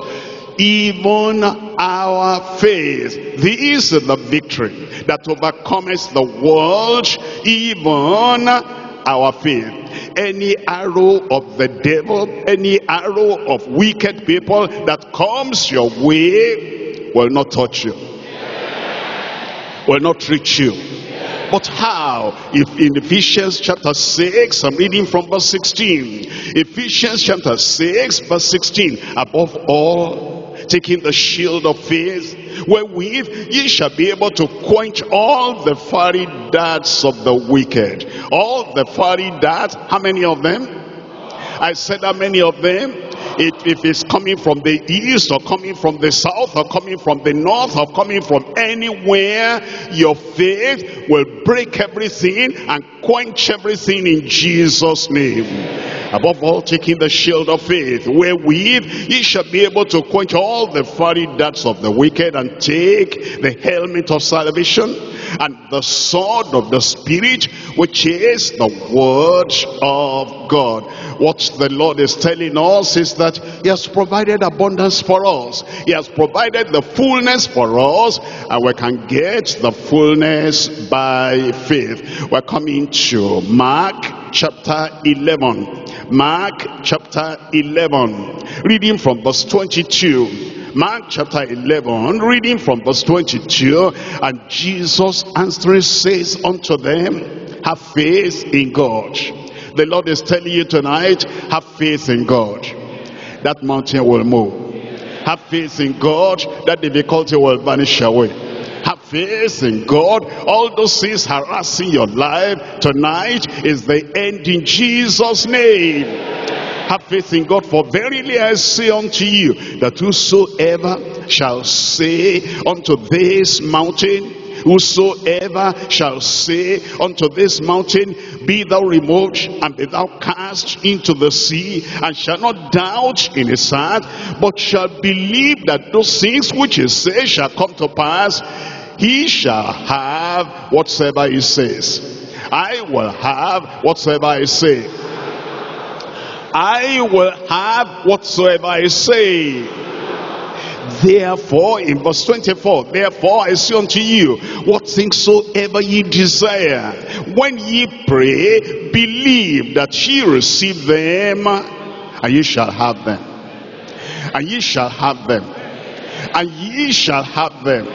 even our faith. This is the victory that overcometh the world, even our faith. Any arrow of the devil, any arrow of wicked people that comes your way will not touch you, will not reach you. But how? If in Ephesians chapter 6, I'm reading from verse 16. Ephesians chapter 6, verse 16. Above all, taking the shield of faith, wherewith ye shall be able to quench all the fiery darts of the wicked. All the fiery darts, how many of them? I said how many of them? It, if it's coming from the east or coming from the south or coming from the north or coming from anywhere, your faith will break everything and quench everything in Jesus' name. Above all, taking the shield of faith, wherewith ye shall be able to quench all the fiery darts of the wicked and take the helmet of salvation and the sword of the Spirit, which is the word of God. What the Lord is telling us is is that he has provided abundance for us. He has provided the fullness for us and we can get the fullness by faith. We're coming to Mark chapter 11. Mark chapter 11. Reading from verse 22. Mark chapter 11, reading from verse 22, and Jesus answering says unto them, have faith in God. The Lord is telling you tonight, have faith in God. That mountain will move. Have faith in God, that difficulty will vanish away. Have faith in God. All those things harassing your life tonight is the end in Jesus' name. Have faith in God, for verily I say unto you, that whosoever shall say unto this mountain, Whosoever shall say unto this mountain, Be thou removed, and be thou cast into the sea, and shall not doubt in his heart, but shall believe that those things which he says shall come to pass, he shall have whatsoever he says. I will have whatsoever I say. I will have whatsoever I say. Therefore, in verse 24, therefore I say unto you, what things soever ye desire, when ye pray, believe that ye receive them, and ye shall have them. And ye shall have them. And ye shall have them.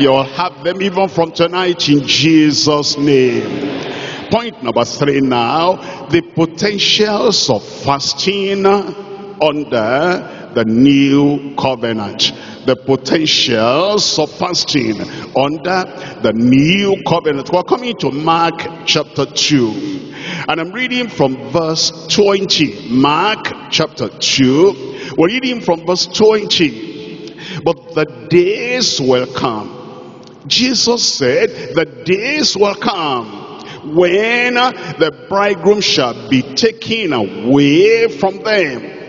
You'll have them even from tonight in Jesus' name. Point number three now, the potentials of fasting under the new covenant. The potentials of fasting under the new covenant. We're coming to Mark chapter 2. And I'm reading from verse 20. Mark chapter 2. We're reading from verse 20. But the days will come. Jesus said, the days will come when the bridegroom shall be taken away from them.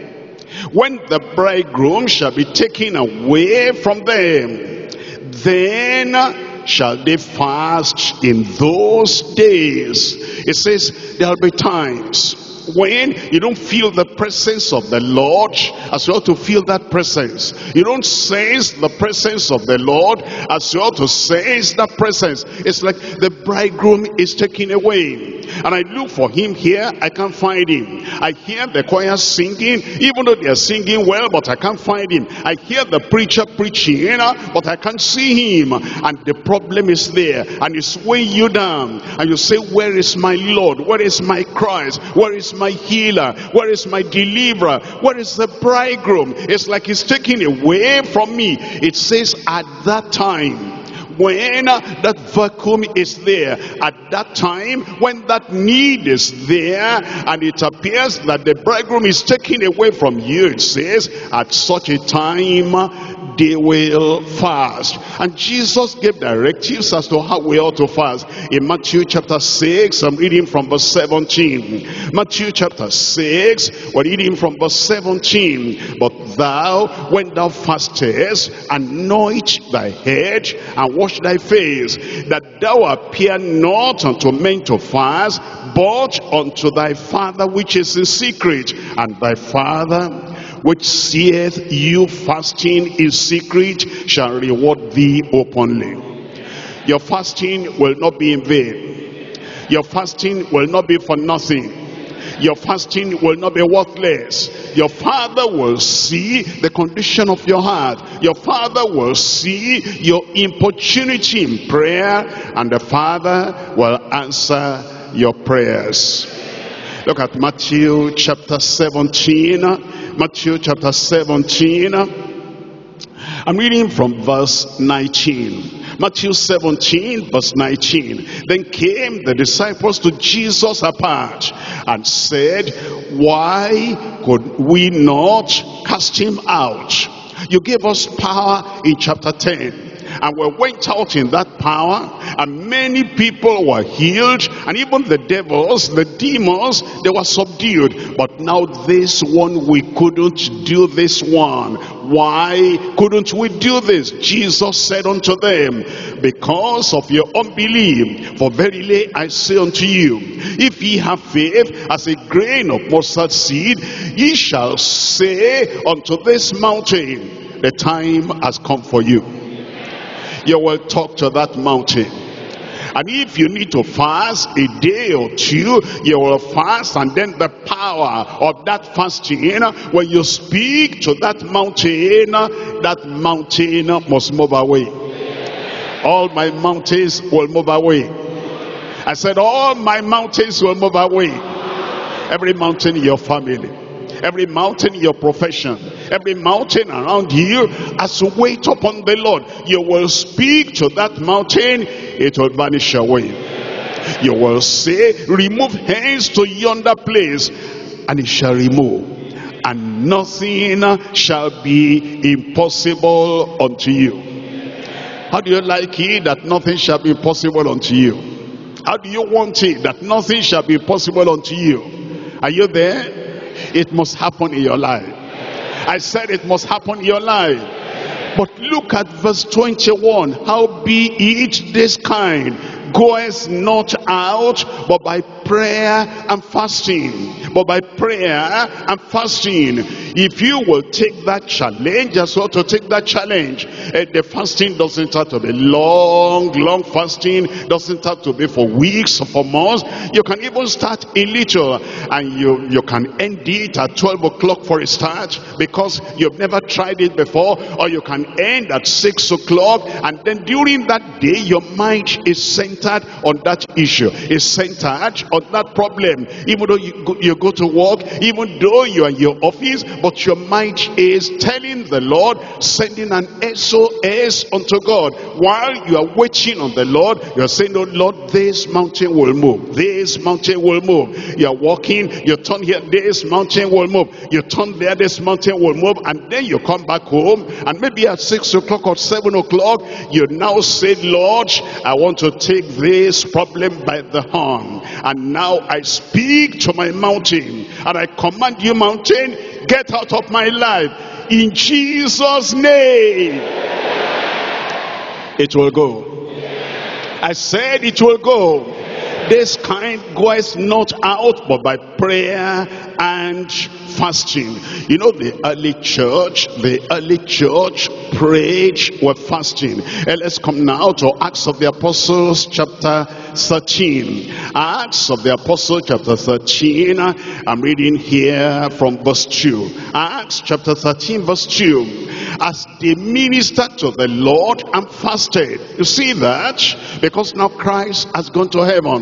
When the bridegroom shall be taken away from them, then shall they fast in those days. It says there'll be times when you don't feel the presence of the Lord as you ought to feel that presence. You don't sense the presence of the Lord as you ought to sense that presence. It's like the bridegroom is taken away. And I look for him here, I can't find him. I hear the choir singing, even though they're singing well, but I can't find him. I hear the preacher preaching, but I can't see him. And the problem is there, and it's weighing you down. And you say, where is my Lord? Where is my Christ? Where is my healer? Where is my deliverer? Where is the bridegroom? It's like he's taken away from me. It says at that time, when that vacuum is there at that time when that need is there and it appears that the bridegroom is taken away from you it says at such a time they will fast. And Jesus gave directives as to how we ought to fast. In Matthew chapter 6, I'm reading from verse 17. Matthew chapter 6, we're reading from verse 17. But thou, when thou fastest, anoint thy head and wash thy face, that thou appear not unto men to fast, but unto thy Father which is in secret. And thy Father which seeth you fasting in secret shall reward thee openly. Your fasting will not be in vain. Your fasting will not be for nothing. Your fasting will not be worthless. Your father will see the condition of your heart. Your father will see your importunity in prayer and the father will answer your prayers. Look at Matthew chapter 17. Matthew chapter 17. I'm reading from verse 19. Matthew 17 verse 19. Then came the disciples to Jesus apart and said, Why could we not cast him out? You gave us power in chapter 10 And we went out in that power, and many people were healed, and even the devils, the demons, they were subdued. But now this one, we couldn't do this one. Why couldn't we do this? Jesus said unto them, because of your unbelief, for verily I say unto you, if ye have faith as a grain of mustard seed, ye shall say unto this mountain, the time has come for you. You will talk to that mountain. And if you need to fast a day or two, you will fast and then the power of that fasting, when you speak to that mountain, that mountain must move away. All my mountains will move away. I said all my mountains will move away. Every mountain in your family, every mountain in your profession, every mountain around you, as you wait upon the Lord, you will speak to that mountain, it will vanish away. You will say, remove hands to yonder place, and it shall remove. And nothing shall be impossible unto you. How do you like it that nothing shall be possible unto you? How do you want it that nothing shall be possible unto you? Are you there? It must happen in your life. I said it must happen in your life. But look at verse 21. How be it this kind goeth not out but by prayer and fasting. But by prayer and fasting. If you will take that challenge as well to take that challenge uh, the fasting doesn't have to be long long fasting doesn't have to be for weeks or for months. You can even start a little and you you can end it at 12 o'clock for a start because you've never tried it before or you can end at 6 o'clock and then during that day your mind is centered on that issue. Is centered on that problem. Even though you go, you go to work even though you're in your office but your mind is telling the Lord sending an SOS unto God. While you are waiting on the Lord you're saying oh Lord this mountain will move. This mountain will move. You're walking you turn here this mountain will move. You turn there this mountain will move. And then you come back home and maybe at six o'clock or seven o'clock you now say Lord I want to take this problem by the horn and now I speak to my mountain and I command you mountain get out of my life. In Jesus name. It will go. I said it will go. This kind goes not out but by prayer and fasting. You know the early church the early church prayed with fasting. And let's come now to acts of the apostles chapter 13 acts of the Apostle chapter 13 i'm reading here from verse 2 acts chapter 13 verse 2 as they ministered to the lord and fasted. You see that? Because now christ has gone to heaven.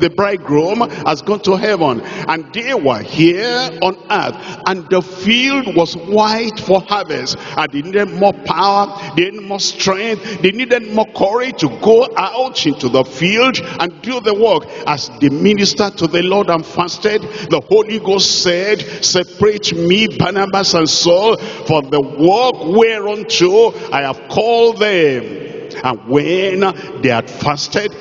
The bridegroom has gone to heaven. And they were here on earth. And the field was white for harvest. And they needed more power. They needed more strength. They needed more courage to go out into the field and do the work as they ministered to the lord and fasted. The holy ghost said separate me barnabas and saul for the work whereunto i have called them. And when they had fasted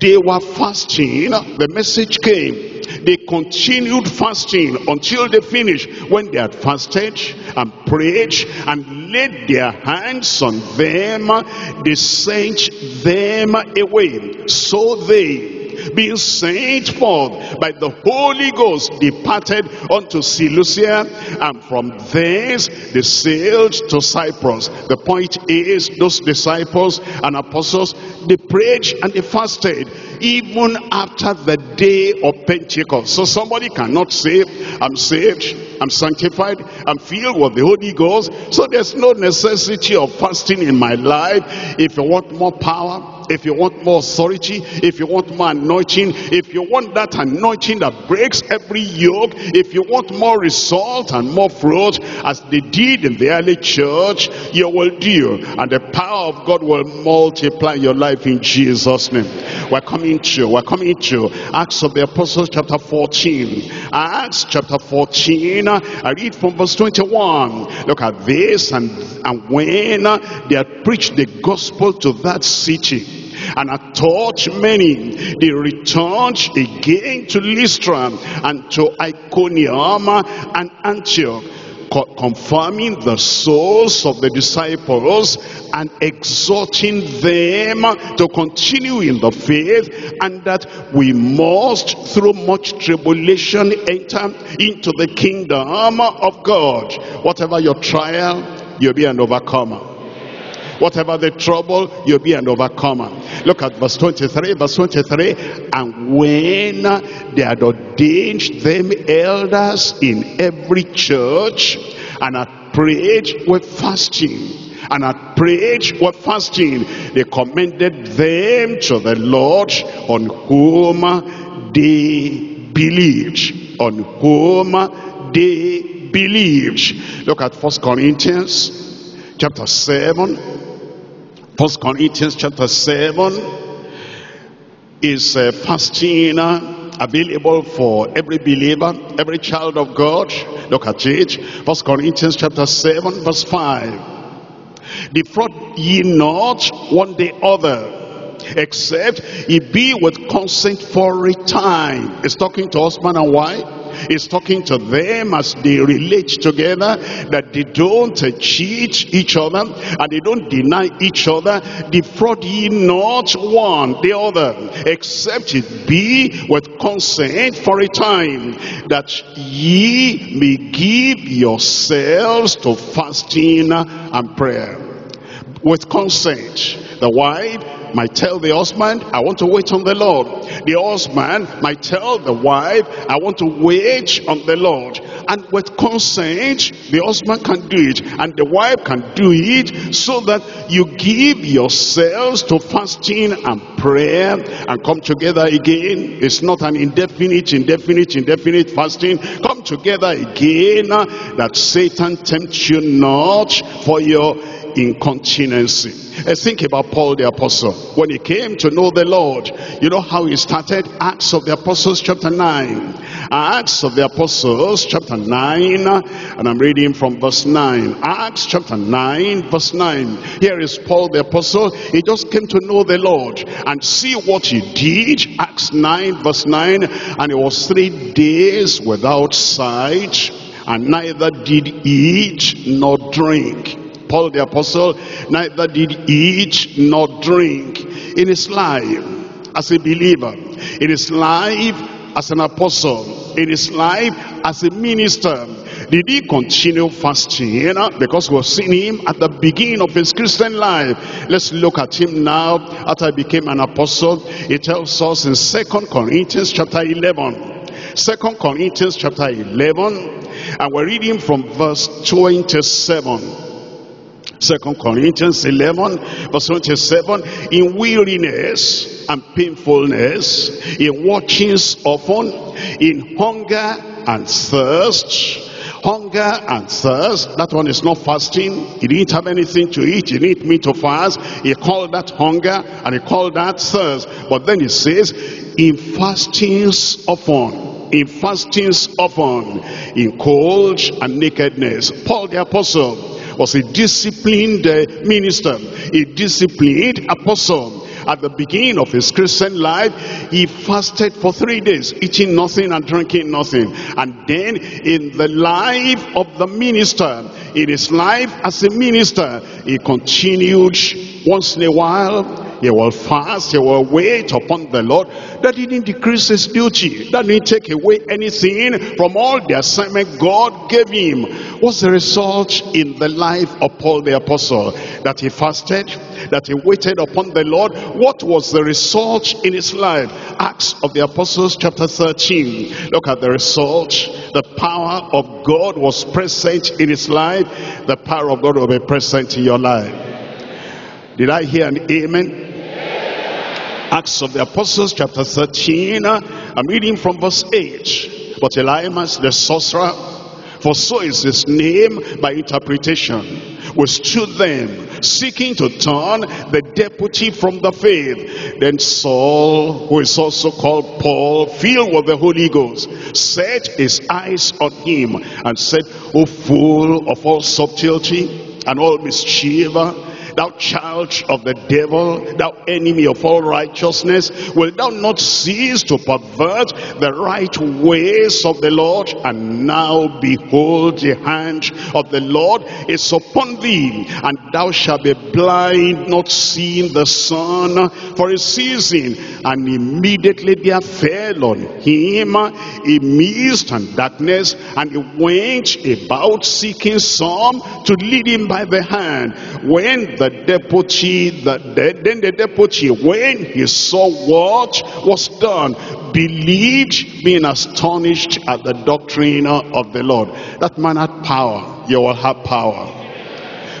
they were fasting. The message came. They continued fasting until they finished. When they had fasted and prayed and laid their hands on them they sent them away. So they being sent forth by the Holy Ghost departed unto Seleucia and from thence they sailed to Cyprus. The point is those disciples and apostles they prayed and they fasted even after the day of Pentecost. So somebody cannot say I'm saved, I'm sanctified, I'm filled with the Holy Ghost. So there's no necessity of fasting in my life. If you want more power, if you want more authority, if you want more anointing, if you want that anointing that breaks every yoke, if you want more result and more fruit, as they did in the early church, you will do. And the power of God will multiply your life in Jesus' name. We're coming to, we're coming to Acts of the Apostles chapter 14. Acts chapter 14, I read from verse 21. Look at this, and, and when they had preached the gospel to that city, and had taught many. They returned again to Lystra and to Iconium and Antioch confirming the souls of the disciples and exhorting them to continue in the faith and that we must through much tribulation enter into the kingdom of God whatever your trial you'll be an overcomer Whatever the trouble, you'll be an overcomer. Look at verse 23. Verse 23. And when they had ordained them elders in every church and had prayed with fasting and had prayed with fasting, they commended them to the Lord on whom they believed. On whom they believed. Look at First Corinthians chapter 7 First Corinthians chapter 7 is uh, fasting uh, available for every believer, every child of God. Look at it. First Corinthians chapter 7 verse 5. Defraud ye not one the other, except ye be with consent for a time. It's talking to husband and wife is talking to them as they relate together that they don't cheat each other and they don't deny each other. Defraud ye not one the other except it be with consent for a time that ye may give yourselves to fasting and prayer. With consent. The wife might tell the husband, I want to wait on the Lord. The husband might tell the wife, I want to wait on the Lord. And with consent, the husband can do it and the wife can do it so that you give yourselves to fasting and prayer and come together again. It's not an indefinite, indefinite, indefinite fasting. Come together again uh, that Satan tempts you not for your incontinency. Think about Paul the apostle. When he came to know the Lord, you know how he started? Acts of the Apostles chapter 9. Acts of the Apostles chapter 9. And I'm reading from verse 9. Acts chapter 9 verse 9. Here is Paul the apostle. He just came to know the Lord and see what he did. Acts 9 verse 9. And it was three days without sight and neither did eat nor drink Paul the apostle neither did eat nor drink in his life as a believer, in his life as an apostle, in his life as a minister. Did he continue fasting? You know, because we've seen him at the beginning of his Christian life. Let's look at him now after he became an apostle. It tells us in Second Corinthians chapter 11. Second Corinthians chapter 11 and we're reading from verse 27. Second Corinthians 11 verse 27 in weariness and painfulness in watchings often in hunger and thirst hunger and thirst that one is not fasting. He didn't have anything to eat. He didn't meat to fast. He called that hunger and he called that thirst. But then he says in fastings often in fastings often in cold and nakedness. Paul the apostle was a disciplined uh, minister, a disciplined apostle. At the beginning of his Christian life, he fasted for three days, eating nothing and drinking nothing. And then in the life of the minister, in his life as a minister, he continued once in a while he will fast, he will wait upon the Lord. That didn't decrease his duty. That didn't take away anything from all the assignment God gave him. What's the result in the life of Paul the Apostle? That he fasted, that he waited upon the Lord. What was the result in his life? Acts of the Apostles chapter 13. Look at the result. The power of God was present in his life. The power of God will be present in your life. Did I hear an amen? Acts of the Apostles chapter 13, I'm reading from verse 8. But Elymas the sorcerer, for so is his name by interpretation, withstood them, seeking to turn the deputy from the faith. Then Saul, who is also called Paul, filled with the Holy Ghost, set his eyes on him and said, O fool of all subtlety and all mischief, thou child of the devil, thou enemy of all righteousness, will thou not cease to pervert the right ways of the Lord? And now behold, the hand of the Lord is upon thee, and thou shalt be blind, not seeing the sun for a season. And immediately there fell on him a mist and darkness, and he went about seeking some to lead him by the hand. When the deputy, the, then the deputy, when he saw what was done, believed, being astonished at the doctrine of the Lord. That man had power. You will have power.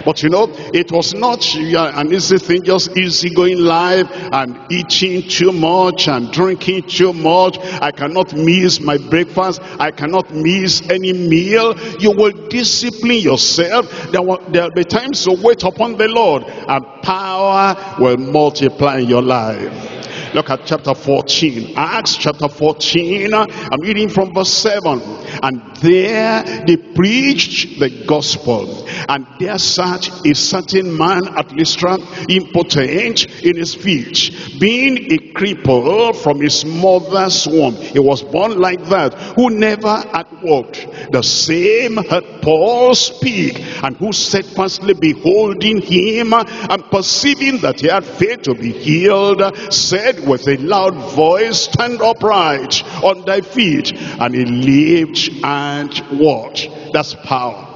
But you know, it was not an easy thing, just easy going live and eating too much and drinking too much. I cannot miss my breakfast. I cannot miss any meal. You will discipline yourself. There will, there will be times to wait upon the Lord and power will multiply in your life. Look at chapter 14. Acts chapter 14. I'm reading from verse 7. And there they preached the gospel. And there sat a certain man at Lystra, impotent in his feet, being a cripple from his mother's womb. He was born like that, who never had walked. The same heard Paul speak, and who steadfastly beholding him, and perceiving that he had faith to be healed, said, with a loud voice, stand upright on thy feet. And he lived and walked. That's power.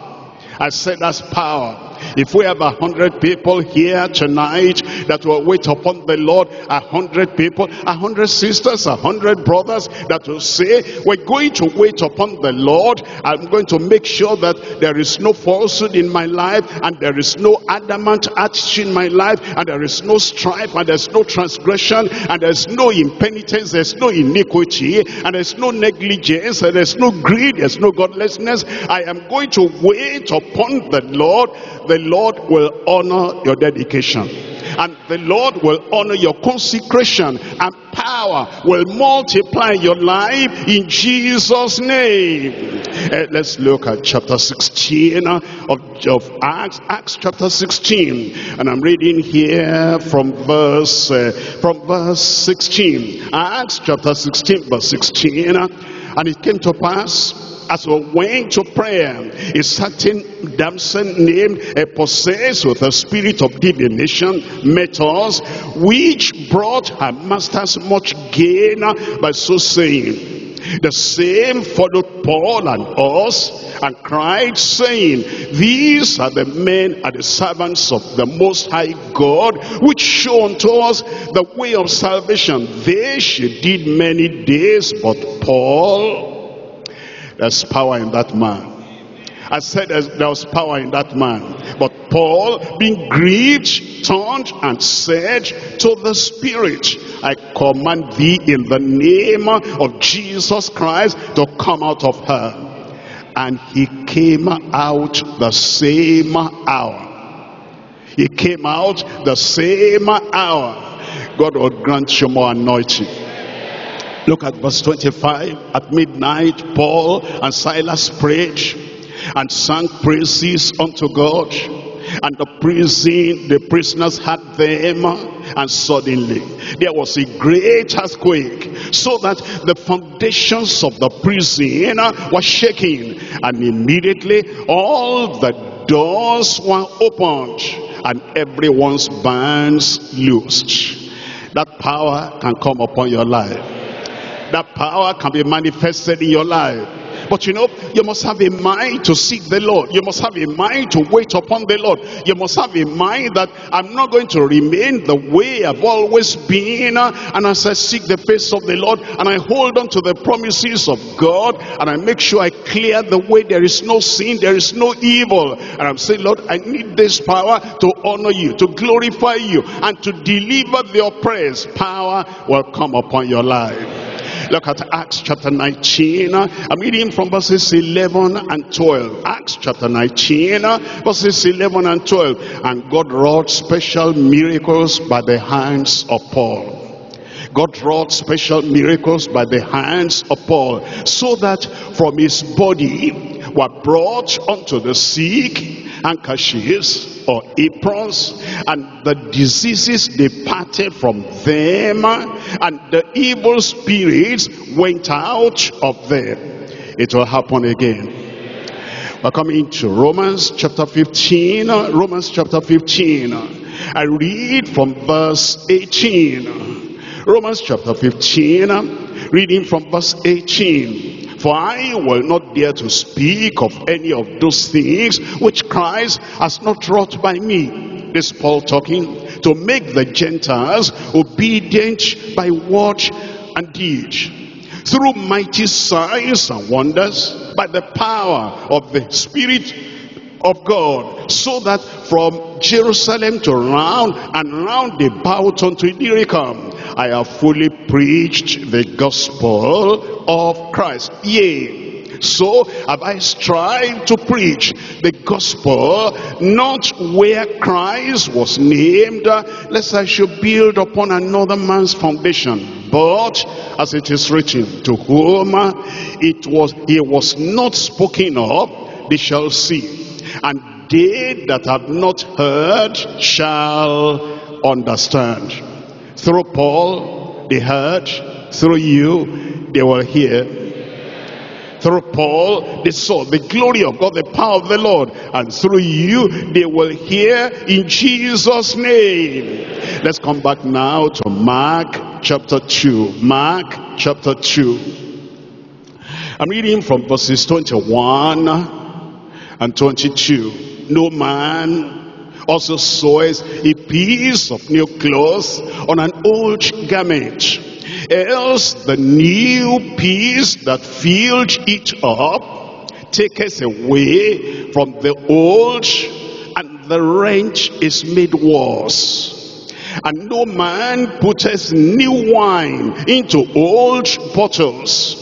I said that's power. If we have a hundred people here tonight that will wait upon the Lord, a hundred people, a hundred sisters, a hundred brothers that will say, we're going to wait upon the Lord. I'm going to make sure that there is no falsehood in my life and there is no adamant attitude in my life and there is no strife and there's no transgression and there's no impenitence, there's no iniquity and there's no negligence and there's no greed, there's no godlessness. I am going to wait upon the Lord the Lord will honor your dedication. And the Lord will honor your consecration and power will multiply your life in Jesus' name. Uh, let's look at chapter 16 of, of Acts, Acts chapter 16. And I'm reading here from verse, uh, from verse 16. Acts chapter 16 verse 16. And it came to pass as we went to prayer, a certain damsel named a possessed with a spirit of divination met us, which brought her masters much gain by so saying, the same followed Paul and us and cried saying, These are the men are the servants of the Most High God, which show unto us the way of salvation. They she did many days, but Paul there's power in that man. I said there was power in that man. But Paul, being grieved, turned and said to the Spirit, I command thee in the name of Jesus Christ to come out of her. And he came out the same hour. He came out the same hour. God will grant you more anointing. Look at verse 25. At midnight, Paul and Silas prayed and sang praises unto God. And the prison, the prisoners had them, and suddenly there was a great earthquake, so that the foundations of the prison were shaking. And immediately all the doors were opened, and everyone's bands loosed. That power can come upon your life that power can be manifested in your life. But you know, you must have a mind to seek the Lord. You must have a mind to wait upon the Lord. You must have a mind that I'm not going to remain the way I've always been. And as I seek the face of the Lord and I hold on to the promises of God and I make sure I clear the way. There is no sin, there is no evil. And I'm saying, Lord, I need this power to honor you, to glorify you, and to deliver the oppressed. Power will come upon your life. Look at Acts chapter 19. I'm reading from verses 11 and 12. Acts chapter 19, verses 11 and 12. And God wrought special miracles by the hands of Paul. God wrought special miracles by the hands of Paul, so that from his body were brought unto the sick handkerchiefs or aprons, and the diseases departed from them, and the evil spirits went out of them. It will happen again. We're coming to Romans chapter 15. Romans chapter 15. I read from verse 18. Romans chapter 15, reading from verse 18. For I will not dare to speak of any of those things which Christ has not wrought by me. This Paul talking to make the Gentiles obedient by word and deed. Through mighty signs and wonders, by the power of the Spirit of God, so that from Jerusalem to round and round about unto Illyricum, I have fully preached the gospel of Christ. Yea, so have I strived to preach the gospel, not where Christ was named, lest I should build upon another man's foundation. But, as it is written, to whom it was, he was not spoken of, they shall see. And they that have not heard shall understand. Through Paul, they heard. Through you, they will hear. Through Paul, they saw the glory of God, the power of the Lord. And through you, they will hear in Jesus' name. Let's come back now to Mark chapter 2. Mark chapter 2. I'm reading from verses 21 and 22. No man also sews a piece of new cloth on an old garment. Else the new piece that filled it up taketh away from the old and the rent is made worse. And no man putteth new wine into old bottles.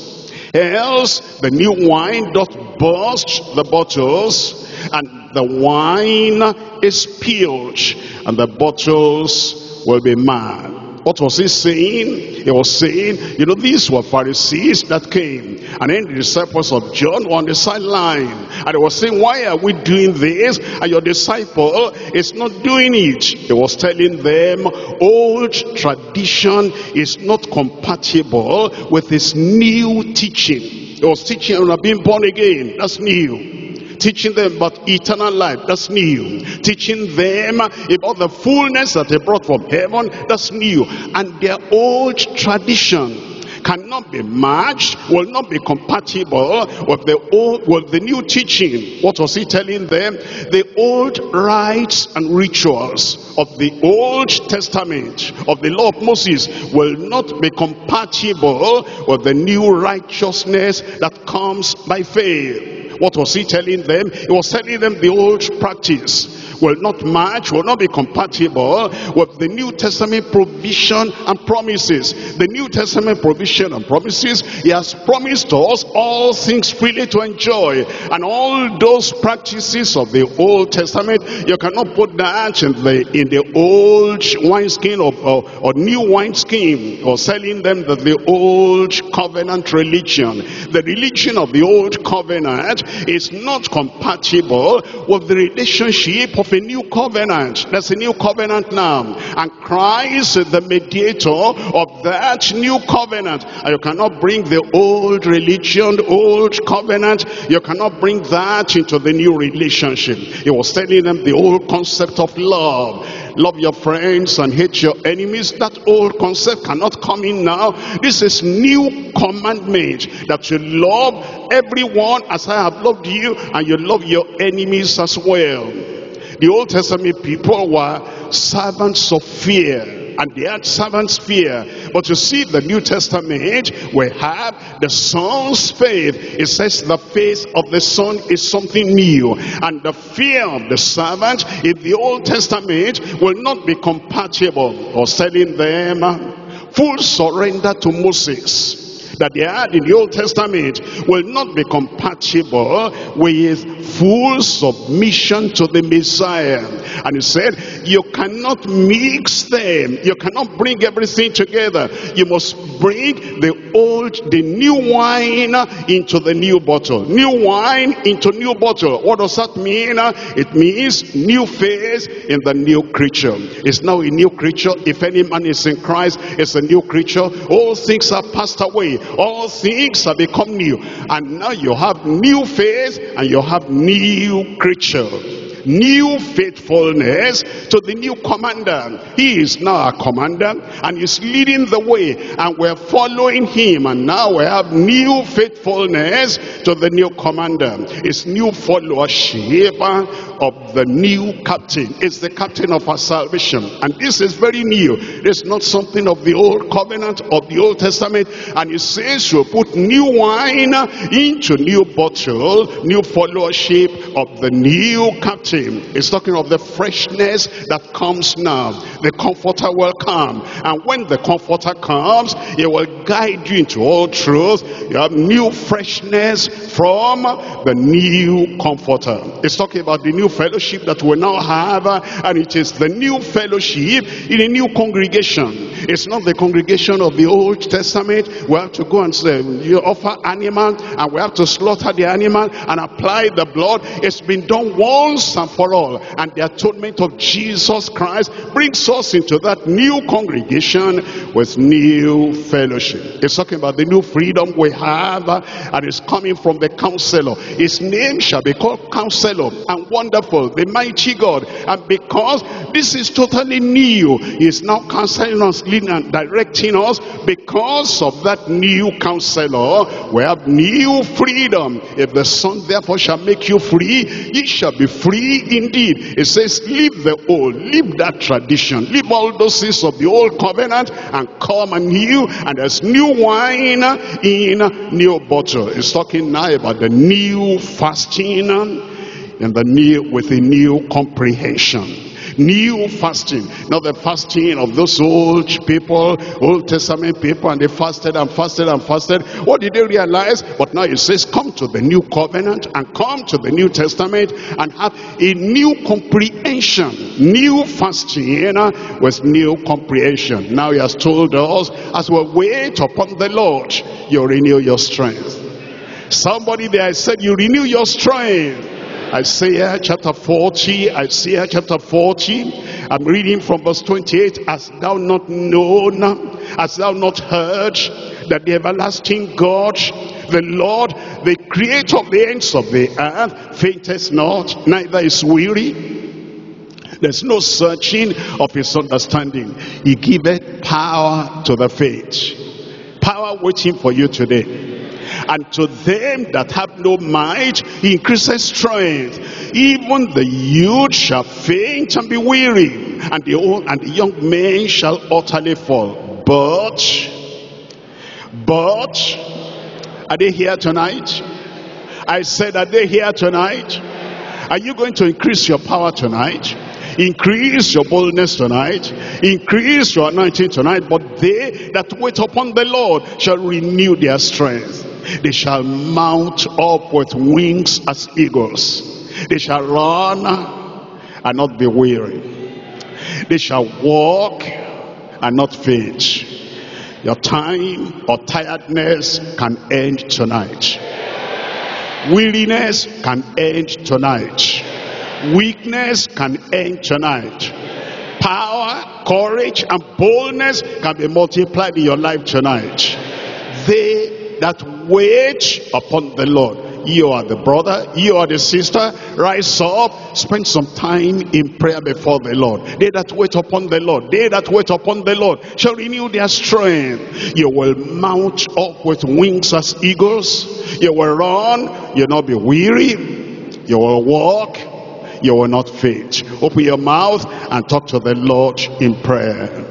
Else the new wine doth burst the bottles, and the wine is spilled, and the bottles will be mad. What was he saying? He was saying, you know, these were Pharisees that came. And then the disciples of John were on the sideline. And they were saying, why are we doing this? And your disciple oh, is not doing it. He was telling them, old tradition is not compatible with this new teaching. He was teaching on being born again. That's new teaching them about eternal life that's new teaching them about the fullness that he brought from heaven that's new and their old tradition cannot be matched, will not be compatible with the old, with the new teaching. What was he telling them? The old rites and rituals of the Old Testament, of the law of Moses, will not be compatible with the new righteousness that comes by faith. What was he telling them? He was telling them the old practice will not match, will not be compatible with the New Testament provision and promises. The New Testament provision and promises, he has promised to us all things freely to enjoy. And all those practices of the Old Testament, you cannot put that in the, in the old wineskin or, or, or new wineskin or selling them that the old covenant religion. The religion of the old covenant is not compatible with the relationship of a new covenant. There's a new covenant now. And Christ is the mediator of that new covenant. And you cannot bring the old religion, old covenant, you cannot bring that into the new relationship. He was telling them the old concept of love Love your friends and hate your enemies. That old concept cannot come in now. This is new commandment that you love everyone as I have loved you and you love your enemies as well. The Old Testament people were servants of fear and they had servants fear. But you see the New Testament, we have the son's faith. It says the faith of the son is something new. And the fear of the servant in the Old Testament will not be compatible or telling them full surrender to Moses that they had in the Old Testament will not be compatible with full submission to the Messiah. And he said, you cannot mix them. You cannot bring everything together. You must bring the old, the new wine into the new bottle. New wine into new bottle. What does that mean? It means new face in the new creature. It's now a new creature. If any man is in Christ, it's a new creature. All things are passed away. All things have become new. And now you have new face and you have new creature new faithfulness to the new commander. He is now a commander and he's leading the way and we're following him and now we have new faithfulness to the new commander. It's new followership of the new captain. It's the captain of our salvation and this is very new. It's not something of the old covenant of the Old Testament and it says you put new wine into new bottle, new followership of the new captain it's talking of the freshness that comes now. The comforter will come. And when the comforter comes, he will guide you into all truth. You have new freshness from the new comforter. It's talking about the new fellowship that we now have. And it is the new fellowship in a new congregation. It's not the congregation of the Old Testament. We have to go and say, you offer animal and we have to slaughter the animal and apply the blood. It's been done once and for all. And the atonement of Jesus Christ brings us into that new congregation with new fellowship. It's talking about the new freedom we have and it's coming from the counselor. His name shall be called counselor and wonderful, the mighty God. And because this is totally new, he's now counseling us, leading and directing us because of that new counselor. We have new freedom. If the Son therefore shall make you free, ye shall be free indeed. It says, leave the old, leave that tradition, leave all those things of the old covenant and come anew. And there's new wine in new bottle. It's talking now about the new fasting and the new with a new comprehension new fasting. Not the fasting of those old people old testament people and they fasted and fasted and fasted. What did they realize? But now it says come to the new covenant and come to the new testament and have a new comprehension. New fasting with new comprehension. Now he has told us as we wait upon the lord you renew your strength. Somebody there said you renew your strength Isaiah chapter 40, Isaiah chapter 40, I'm reading from verse 28, As thou not known, as thou not heard, that the everlasting God, the Lord, the creator of the ends of the earth, fainteth not, neither is weary. There's no searching of his understanding. He giveth power to the faith. Power waiting for you today and to them that have no might he increases strength even the youth shall faint and be weary and the old and the young men shall utterly fall. But but are they here tonight? I said are they here tonight? Are you going to increase your power tonight? Increase your boldness tonight? Increase your anointing tonight? But they that wait upon the lord shall renew their strength they shall mount up with wings as eagles. They shall run and not be weary. They shall walk and not faint. Your time or tiredness can end tonight. Weariness can end tonight. Weakness can end tonight. Power, courage, and boldness can be multiplied in your life tonight. They that wait upon the Lord. You are the brother, you are the sister. Rise up, spend some time in prayer before the Lord. They that wait upon the Lord, they that wait upon the Lord shall renew their strength. You will mount up with wings as eagles. You will run, you'll not be weary. You will walk, you will not faint. Open your mouth and talk to the Lord in prayer.